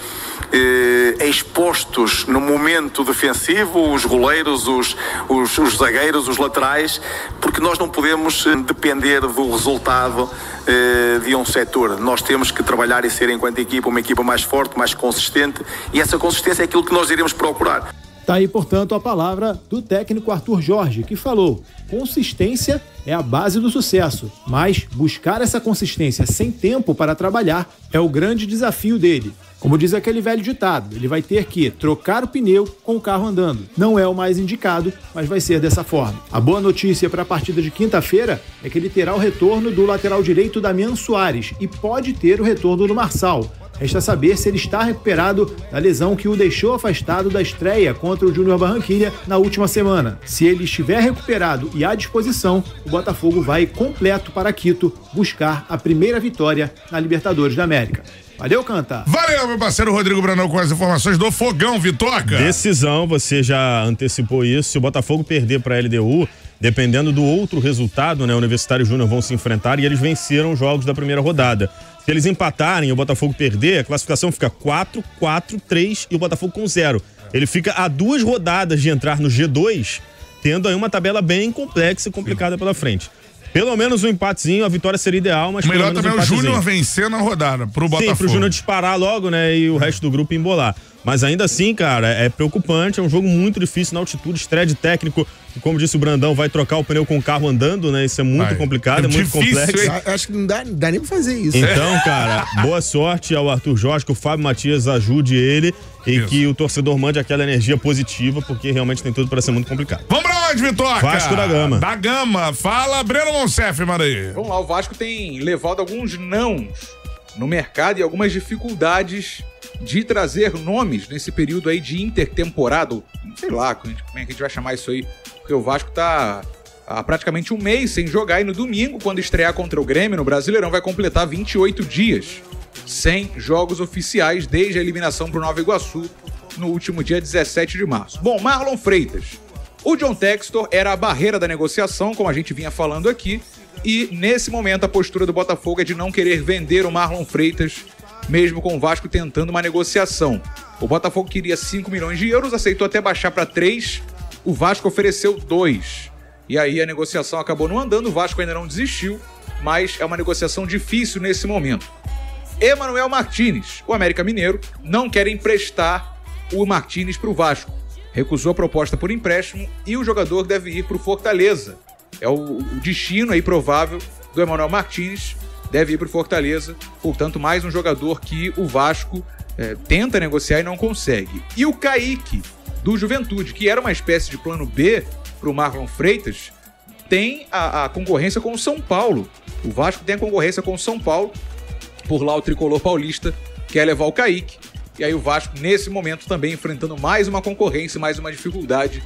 eh, expostos no momento defensivo, os goleiros, os, os, os zagueiros, os laterais, porque nós não podemos eh, depender do resultado eh, de um setor. Nós temos que trabalhar e ser, enquanto equipa, uma equipa mais forte, mais consistente, e essa consistência é aquilo que nós iremos procurar. Tá aí, portanto, a palavra do técnico Arthur Jorge, que falou: consistência é a base do sucesso, mas buscar essa consistência sem tempo para trabalhar é o grande desafio dele. Como diz aquele velho ditado, ele vai ter que trocar o pneu com o carro andando. Não é o mais indicado, mas vai ser dessa forma. A boa notícia para a partida de quinta-feira é que ele terá o retorno do lateral direito Damian Soares e pode ter o retorno do Marçal. Resta saber se ele está recuperado da lesão que o deixou afastado da estreia contra o Júnior Barranquilha na última semana. Se ele estiver recuperado e à disposição, o Botafogo vai completo para Quito buscar a primeira vitória na Libertadores da América. Valeu, Canta! Valeu, meu parceiro Rodrigo Brandão, com as informações do Fogão, Vitoca. Decisão, você já antecipou isso. Se o Botafogo perder para a LDU, Dependendo do outro resultado, né? Universitário e Júnior vão se enfrentar e eles venceram os jogos da primeira rodada. Se eles empatarem e o Botafogo perder, a classificação fica 4, 4, 3 e o Botafogo com 0. Ele fica a duas rodadas de entrar no G2, tendo aí uma tabela bem complexa e complicada pela frente. Pelo menos um empatezinho, a vitória seria ideal, mas Melhor pelo menos também um o empatezinho. Júnior vencer na rodada pro Botafogo. Sim, pro Júnior disparar logo, né? E o resto do grupo embolar. Mas ainda assim, cara, é preocupante. É um jogo muito difícil na altitude, estreia de técnico. Como disse o Brandão, vai trocar o pneu com o carro andando, né? Isso é muito Vai. complicado, é, É muito difícil, complexo. hein? Acho que não dá, não dá nem pra fazer isso. Então, cara, boa sorte ao Arthur Jorge, que o Fábio Matias ajude ele e que o torcedor mande aquela energia positiva, porque realmente tem tudo para ser muito complicado. Vamos pra onde, Vitória? Vasco da Gama. Da Gama. Fala, Breno Monsef, aí. Vamos lá, o Vasco tem levado alguns nãos no mercado e algumas dificuldades de trazer nomes nesse período aí de intertemporada, sei lá como é que a gente vai chamar isso aí, porque o Vasco tá há praticamente um mês sem jogar e no domingo, quando estrear contra o Grêmio no Brasileirão, vai completar 28 dias sem jogos oficiais desde a eliminação pro Nova Iguaçu no último dia 17 de março. Bom, Marlon Freitas. O John Textor era a barreira da negociação, como a gente vinha falando aqui, e nesse momento a postura do Botafogo é de não querer vender o Marlon Freitas, mesmo com o Vasco tentando uma negociação. O Botafogo queria 5 milhões de euros, aceitou até baixar para 3, o Vasco ofereceu 2. E aí a negociação acabou não andando, o Vasco ainda não desistiu, mas é uma negociação difícil nesse momento. Emanuel Martinez, o América Mineiro, não quer emprestar o Martinez para o Vasco. Recusou a proposta por empréstimo e o jogador deve ir para o Fortaleza. É o, destino aí provável do Emanuel Martinez, deve ir para o Fortaleza. Portanto, mais um jogador que o Vasco eh, tenta negociar e não consegue. E o Kaique, do Juventude, que era uma espécie de plano B para o Marlon Freitas, tem a, a concorrência com o São Paulo. O Vasco tem a concorrência com o São Paulo por lá o tricolor paulista quer levar o Kaique. E aí o Vasco, nesse momento, também enfrentando mais uma concorrência, mais uma dificuldade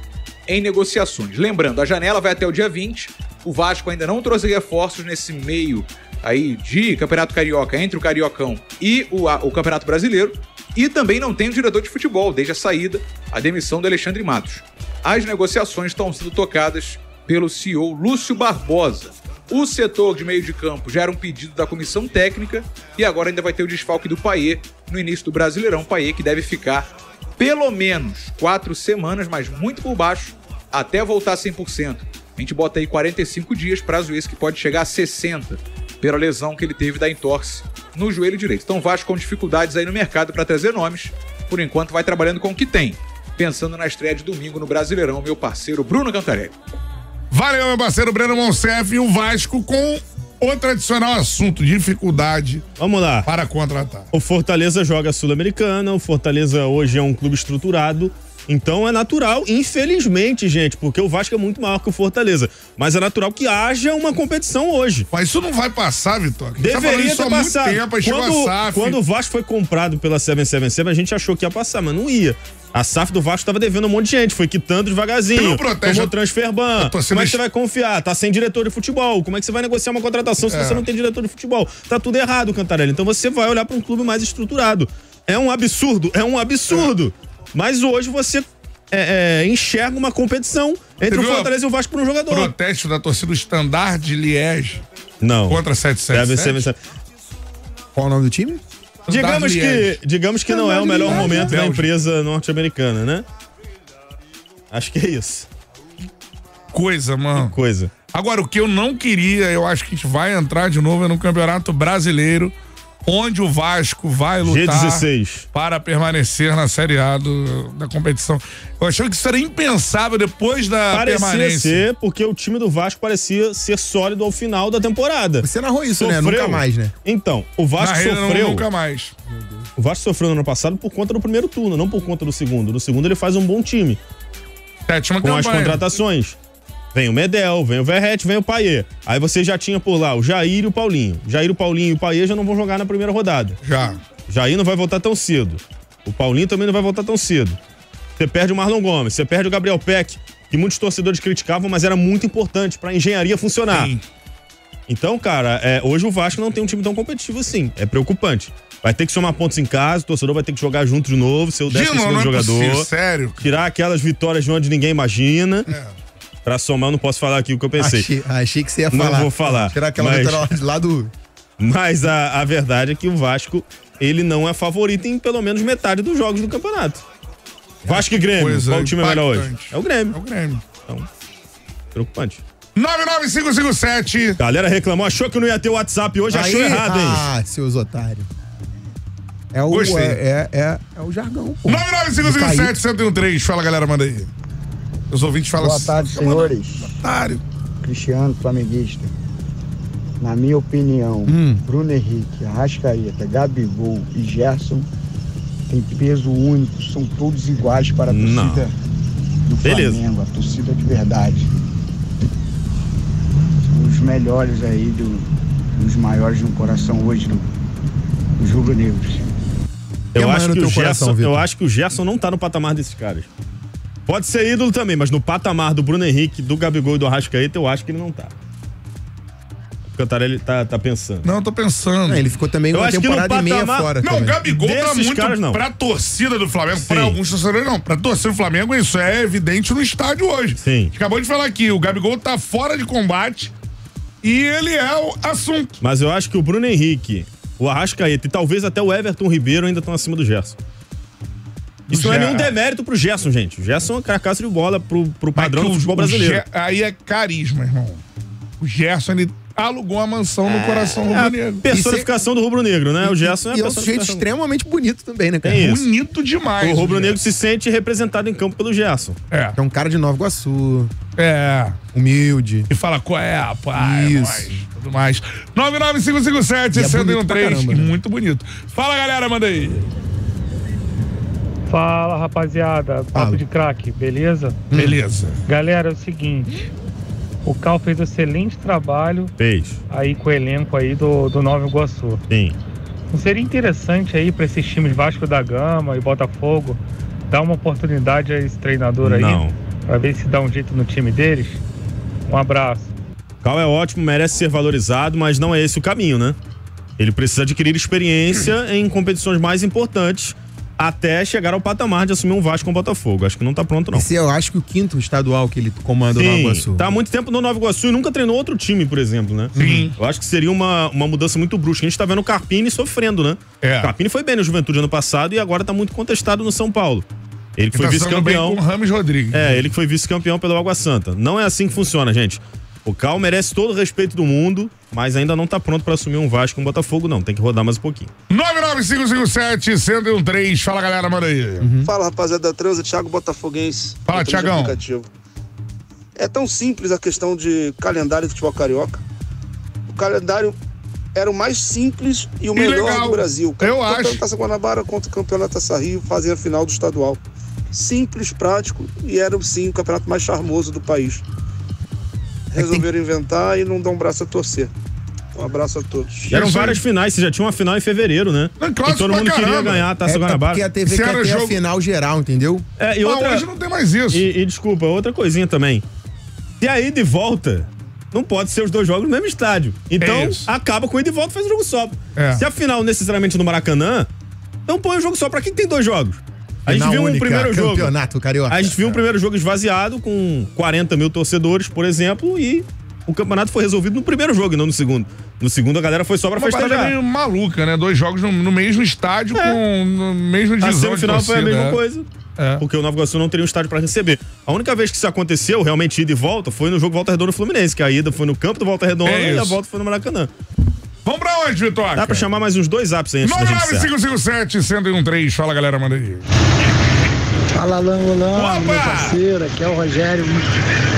em negociações. Lembrando, a janela vai até o dia 20. O Vasco ainda não trouxe reforços nesse meio aí de Campeonato Carioca, entre o Cariocão e o, o Campeonato Brasileiro. E também não tem o diretor de futebol, desde a saída, a demissão do Alexandre Matos. As negociações estão sendo tocadas pelo CEO Lúcio Barbosa. O setor de meio de campo já era um pedido da comissão técnica e agora ainda vai ter o desfalque do Paier no início do Brasileirão. Paier que deve ficar pelo menos quatro semanas, mas muito por baixo, até voltar 100%. A gente bota aí 45 dias, prazo esse que pode chegar a 60, pela lesão que ele teve da entorse no joelho direito. Então Vasco com dificuldades aí no mercado para trazer nomes, por enquanto vai trabalhando com o que tem. Pensando na estreia de domingo no Brasileirão, meu parceiro Bruno Cantarelli. Valeu, meu parceiro Breno Monsef e o Vasco com o tradicional assunto, dificuldade Vamos lá. para contratar. O Fortaleza joga Sul-Americana, o Fortaleza hoje é um clube estruturado. Então é natural, infelizmente, gente, porque o Vasco é muito maior que o Fortaleza. Mas é natural que haja uma competição hoje. Mas isso não vai passar, Vitor. Tá Deveria isso ter passado. tempo, quando, SAF. quando o Vasco foi comprado pela 777, a gente achou que ia passar, mas não ia. A SAF do Vasco tava devendo um monte de gente, foi quitando devagarzinho. Protesto- tomou transfer ban. Como é que você vai confiar? Tá sem diretor de futebol. Como é que você vai negociar uma contratação se É. você não tem diretor de futebol? Tá tudo errado, Cantarelli. Então você vai olhar para um clube mais estruturado. É um absurdo, é um absurdo. Mas hoje você é, é, enxerga uma competição entre Você o Fortaleza e o Vasco por um jogador. Protesto da torcida do Standard de Liège Não. contra 777. Qual o nome do time? Digamos que, digamos que não é o melhor momento da empresa norte-americana, né? Acho que é isso. Coisa, mano. Coisa. Agora, o que eu não queria, eu acho que a gente vai entrar de novo é no Campeonato Brasileiro, onde o Vasco vai lutar G16. para permanecer na Série A do- da competição. Eu achava que isso era impensável depois da Parecia permanência. ser, porque o time do Vasco parecia ser sólido ao final da temporada. Você narrou isso, né? Nunca mais, né? Então, o Vasco Na rede, não, sofreu. nunca mais. O Vasco sofreu no ano passado por conta do primeiro turno, não por conta do segundo. No segundo ele faz um bom time. Sétima com as campanha. contratações. Vem o Medel, vem o Verrete, vem o Paier. Aí você já tinha por lá o Jair e o Paulinho. Jair, o Paulinho e o Paier já não vão jogar na primeira rodada. Já. Jair não vai voltar tão cedo. O Paulinho também não vai voltar tão cedo. Você perde o Marlon Gomes, você perde o Gabriel Peck, que muitos torcedores criticavam, mas era muito importante pra engenharia funcionar. Então, cara, é, hoje o Vasco não tem um time tão competitivo assim. É preocupante. Vai ter que somar pontos em casa, o torcedor vai ter que jogar junto de novo, ser o décimo segundo é jogador. possível, sério. Tirar aquelas vitórias de onde ninguém imagina. Pra somar, eu não posso falar aqui o que eu pensei. Achei, achei que você ia Não falar. vou falar, Tirar aquela mas- letra lá do. Mas a, a verdade é que o Vasco, ele não é favorito em pelo menos metade dos jogos do campeonato. Vasco e Grêmio, Coisa qual time é melhor hoje? É o Grêmio. É o Grêmio. Então, preocupante. 99557. Galera reclamou, achou que não ia ter WhatsApp hoje, achou Aí- errado, hein? Ah, seus otários. É o, é, é, é, é o jargão, pô. 99557-1013. Fala, galera, manda aí. Os ouvintes falam Boa tarde, senhores. Otário. Cristiano, flamenguista. Na minha opinião, Hum. Bruno Henrique, Arrascaeta, Gabigol e Gerson têm peso único, são todos iguais para a torcida Não. do Beleza. Flamengo, a torcida de verdade. São os melhores aí, do, os maiores no coração hoje do, dos rubro-negros. Eu acho, que no o coração, Gerson, Vitor? eu acho que o Gerson não tá no patamar desses caras. Pode ser ídolo também, mas no patamar do Bruno Henrique, do Gabigol e do Arrascaeta, eu acho que ele não tá. O Cantarelli tá, tá pensando. Não, eu tô pensando. É, ele ficou também Eu uma acho que no temporada e meia patamar- fora. Não, o. Gabigol tá muito caras, não. pra torcida do Flamengo, Sim. pra alguns torcedores não. Pra torcida do Flamengo, isso é evidente no estádio hoje. Sim. A gente acabou de falar aqui, o Gabigol tá fora de combate e ele é o assunto. Mas eu acho que o Bruno Henrique, o Arrascaeta e talvez até o Everton Ribeiro ainda estão acima do Gerson. Isso não é Ger- nenhum demérito pro Gerson, gente. O Gerson é uma carcaça de bola pro, pro padrão do futebol brasileiro. Ge- aí é carisma, irmão. O Gerson, ele alugou a mansão no coração É a rubro-negro. personificação do rubro-negro, né? O Gerson é a E é um sujeito extremamente bonito também, né, cara? É. Bonito demais. O rubro-negro se sente representado em campo pelo Gerson. É. É um cara de Nova Iguaçu. É. Humilde. E fala qual é, pai, Isso. nós, tudo mais. 99557 E é bonito pra 1013. caramba, né? Muito bonito. Fala, galera, manda aí. Fala rapaziada, papo Fala. de craque, beleza? Beleza. Galera, é o seguinte: o Cal fez um excelente trabalho Fez. aí com o elenco aí do, do Nova Iguaçu. Sim. Não seria interessante aí pra esses times Vasco da Gama e Botafogo dar uma oportunidade a esse treinador aí? Não. Pra ver se dá um jeito no time deles? Um abraço. Cal é ótimo, merece ser valorizado, mas não é esse o caminho, né? Ele precisa adquirir experiência em competições mais importantes até chegar ao patamar de assumir um Vasco com o Botafogo. Acho que não tá pronto, não. Esse é, eu acho que o quinto estadual que ele comanda o Nova Sim, Iguaçu. tá há muito tempo no Nova Iguaçu e nunca treinou outro time, por exemplo, né? Sim. Eu acho que seria uma, uma mudança muito brusca. A gente tá vendo o Carpini sofrendo, né? É. O Carpini foi bem no Juventude ano passado e agora tá muito contestado no São Paulo. Ele que foi Ele tá vice-campeão. com o Rames Rodrigues. É, ele que foi vice-campeão pelo Água Santa. Não é assim que funciona, gente. O Cal merece todo o respeito do mundo, mas ainda não tá pronto pra assumir um Vasco com um Botafogo, não. Tem que rodar mais um pouquinho. 99557 1013. Fala, galera, manda aí. Fala rapaziada da Transa, Thiago Botafoguense. Fala, Thiagão. aplicativo. É tão simples a questão de calendário do futebol carioca. O calendário era o mais simples e o E melhor legal. do Brasil. Eu o campeonato acho. Taça Guanabara contra o campeonato Taça Rio fazem a final do estadual. Simples, prático e era sim o campeonato mais charmoso do país. Resolveram inventar e não dão um braço a torcer. Um abraço a todos. Eram várias finais, você já tinha uma final em fevereiro, né? clássico e todo mundo queria caramba. ganhar a Taça É, é Guanabara. porque a TV Esse quer era ter jogo- a final geral, entendeu? É, e Ah, outra... hoje não tem mais isso. E, e desculpa, outra coisinha também. Se a ida e volta, não pode ser os dois jogos no mesmo estádio. Então, É acaba com ida e volta e faz um jogo só. É. Se a final necessariamente no Maracanã, então põe um jogo só. Pra quem tem dois jogos? A gente Final viu um única, primeiro jogo. campeonato carioca. A gente viu um primeiro jogo esvaziado com 40 mil torcedores, por exemplo, e o campeonato foi resolvido no primeiro jogo e não no segundo. No segundo a galera foi só pra Uma festejar. meio maluca, né? Dois jogos no, no mesmo estádio com no mesmo A divisão de semifinal foi a mesma é. coisa. É. Porque o Nova Iguaçu não teria um estádio pra receber. A única vez que isso aconteceu, realmente ida e volta, foi no jogo Volta Redonda Fluminense, que a ida foi no campo do Volta Redonda É e a volta foi no Maracanã. Vamos pra onde, Vitória? Dá pra chamar mais uns dois apps aí antes da gente encerrar. 99557 1013. Fala, galera, manda aí. Fala, Langolão, meu parceiro. Aqui é o Rogério,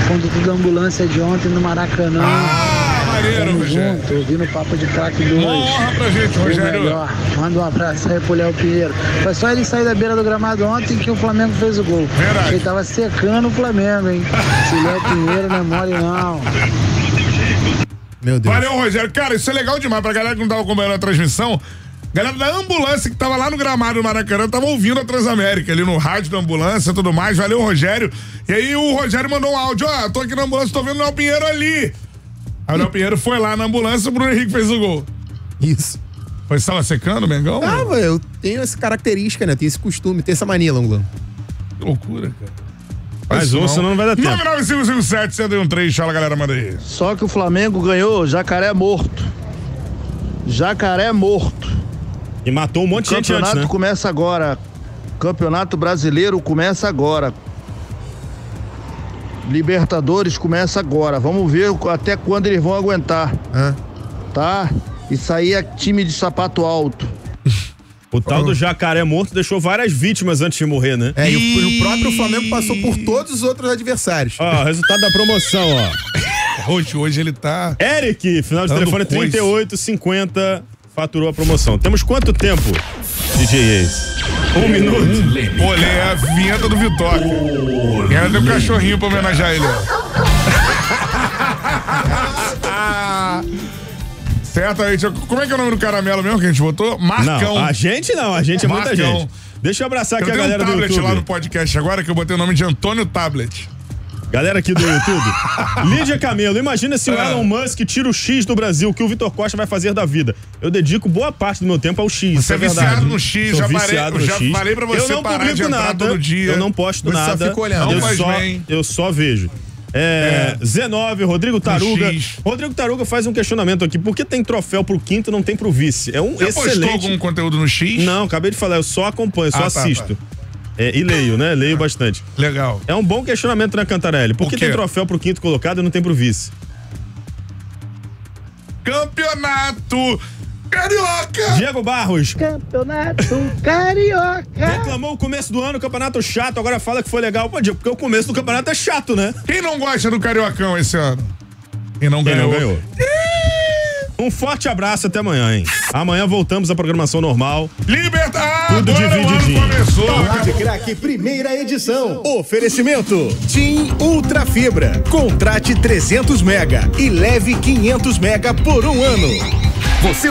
condutor da ambulância de ontem no Maracanã. Ah, maneiro, Tamo Rogério. junto, ouvindo o Papo de Craque 2. Uma honra pra gente, Rogério. melhor. Manda um abraço aí pro Léo Pinheiro. Foi só ele sair da beira do gramado ontem que o Flamengo fez o gol. Verdade. Ele tava secando o Flamengo, hein? Esse Léo Pinheiro não é mole, não. Meu Deus. Valeu, Rogério. Cara, isso é legal demais. Pra galera que não tava acompanhando a transmissão, galera da ambulância que tava lá no gramado do Maracanã tava ouvindo a Transamérica ali no rádio da ambulância e tudo mais. Valeu, Rogério. E aí o Rogério mandou um áudio: Ó, tô aqui na ambulância, tô vendo o Léo Pinheiro ali. Aí o Léo Pinheiro foi lá na ambulância e o Bruno Henrique fez o gol. Isso. Foi estava secando, Mengão? Ah, velho, eu tenho essa característica, né? Tenho esse costume, tenho essa mania, Longlan. Que loucura, cara. Mais um, senão não vai dar tempo. 99557 1013, fala galera, manda aí. Só que o Flamengo ganhou jacaré morto. Jacaré morto. E matou um monte de o gente campeonato antes, né? começa agora. Campeonato Brasileiro começa agora. Libertadores começa agora. Vamos ver até quando eles vão aguentar. Tá? Isso aí é time de sapato alto. O tal do jacaré morto deixou várias vítimas antes de morrer, né? É, e o, o próprio Flamengo passou por todos os outros adversários. Ó, resultado da promoção, ó. Hoje, hoje ele tá. Eric, final de telefone coisa. 3850, faturou a promoção. Temos quanto tempo, DJ Ace? Um minuto. Olha, é a vinheta do Vitória. E ainda tem um cachorrinho pra homenagear ele. ó. Certamente. Como é que é o nome do caramelo mesmo que a gente botou? Marcão. Não, a gente não, a gente é muita Marcão. gente. Deixa eu abraçar aqui Eu a tenho galera um do tablet YouTube. lá no podcast agora que eu botei o nome de Antônio Tablet. Galera aqui do YouTube. Lídia Camelo, imagina se o É. Elon Musk tira o X do Brasil, o que o Vitor Costa vai fazer da vida. Eu dedico boa parte do meu tempo ao X. Você é é viciado no X, Sou já parei- viciado no já X. falei pra você eu não parar publico nada, todo dia. Eu não posto Você só nada. fica olhando. Eu só, bem. eu só vejo. É, Z9, Rodrigo Taruga. Rodrigo Taruga faz um questionamento aqui. Por que tem troféu pro quinto e não tem pro vice? É um postou excelente. algum conteúdo no X? Não, acabei de falar, eu só acompanho, só Ah, tá, assisto. tá. É, e leio, né? Leio bastante. Legal. É um bom questionamento, né, Cantarelli? Por que tem troféu pro quinto colocado e não tem pro vice? Campeonato Carioca! Diego Barros. Campeonato Carioca. Reclamou o começo do ano, campeonato chato, agora fala que foi legal. Pô, Diego, porque o começo do campeonato é chato, né? Quem não gosta do Cariocão esse ano? Quem não Quem ganhou? não ganhou? Um forte abraço até amanhã, hein? Amanhã voltamos à programação normal. Libertar! Tudo Agora o ano divididinho. começou. Rádio Crack, primeira edição. Oferecimento: Tim Ultra Fibra. Contrate 300 mega e leve 500 mega por um ano. Você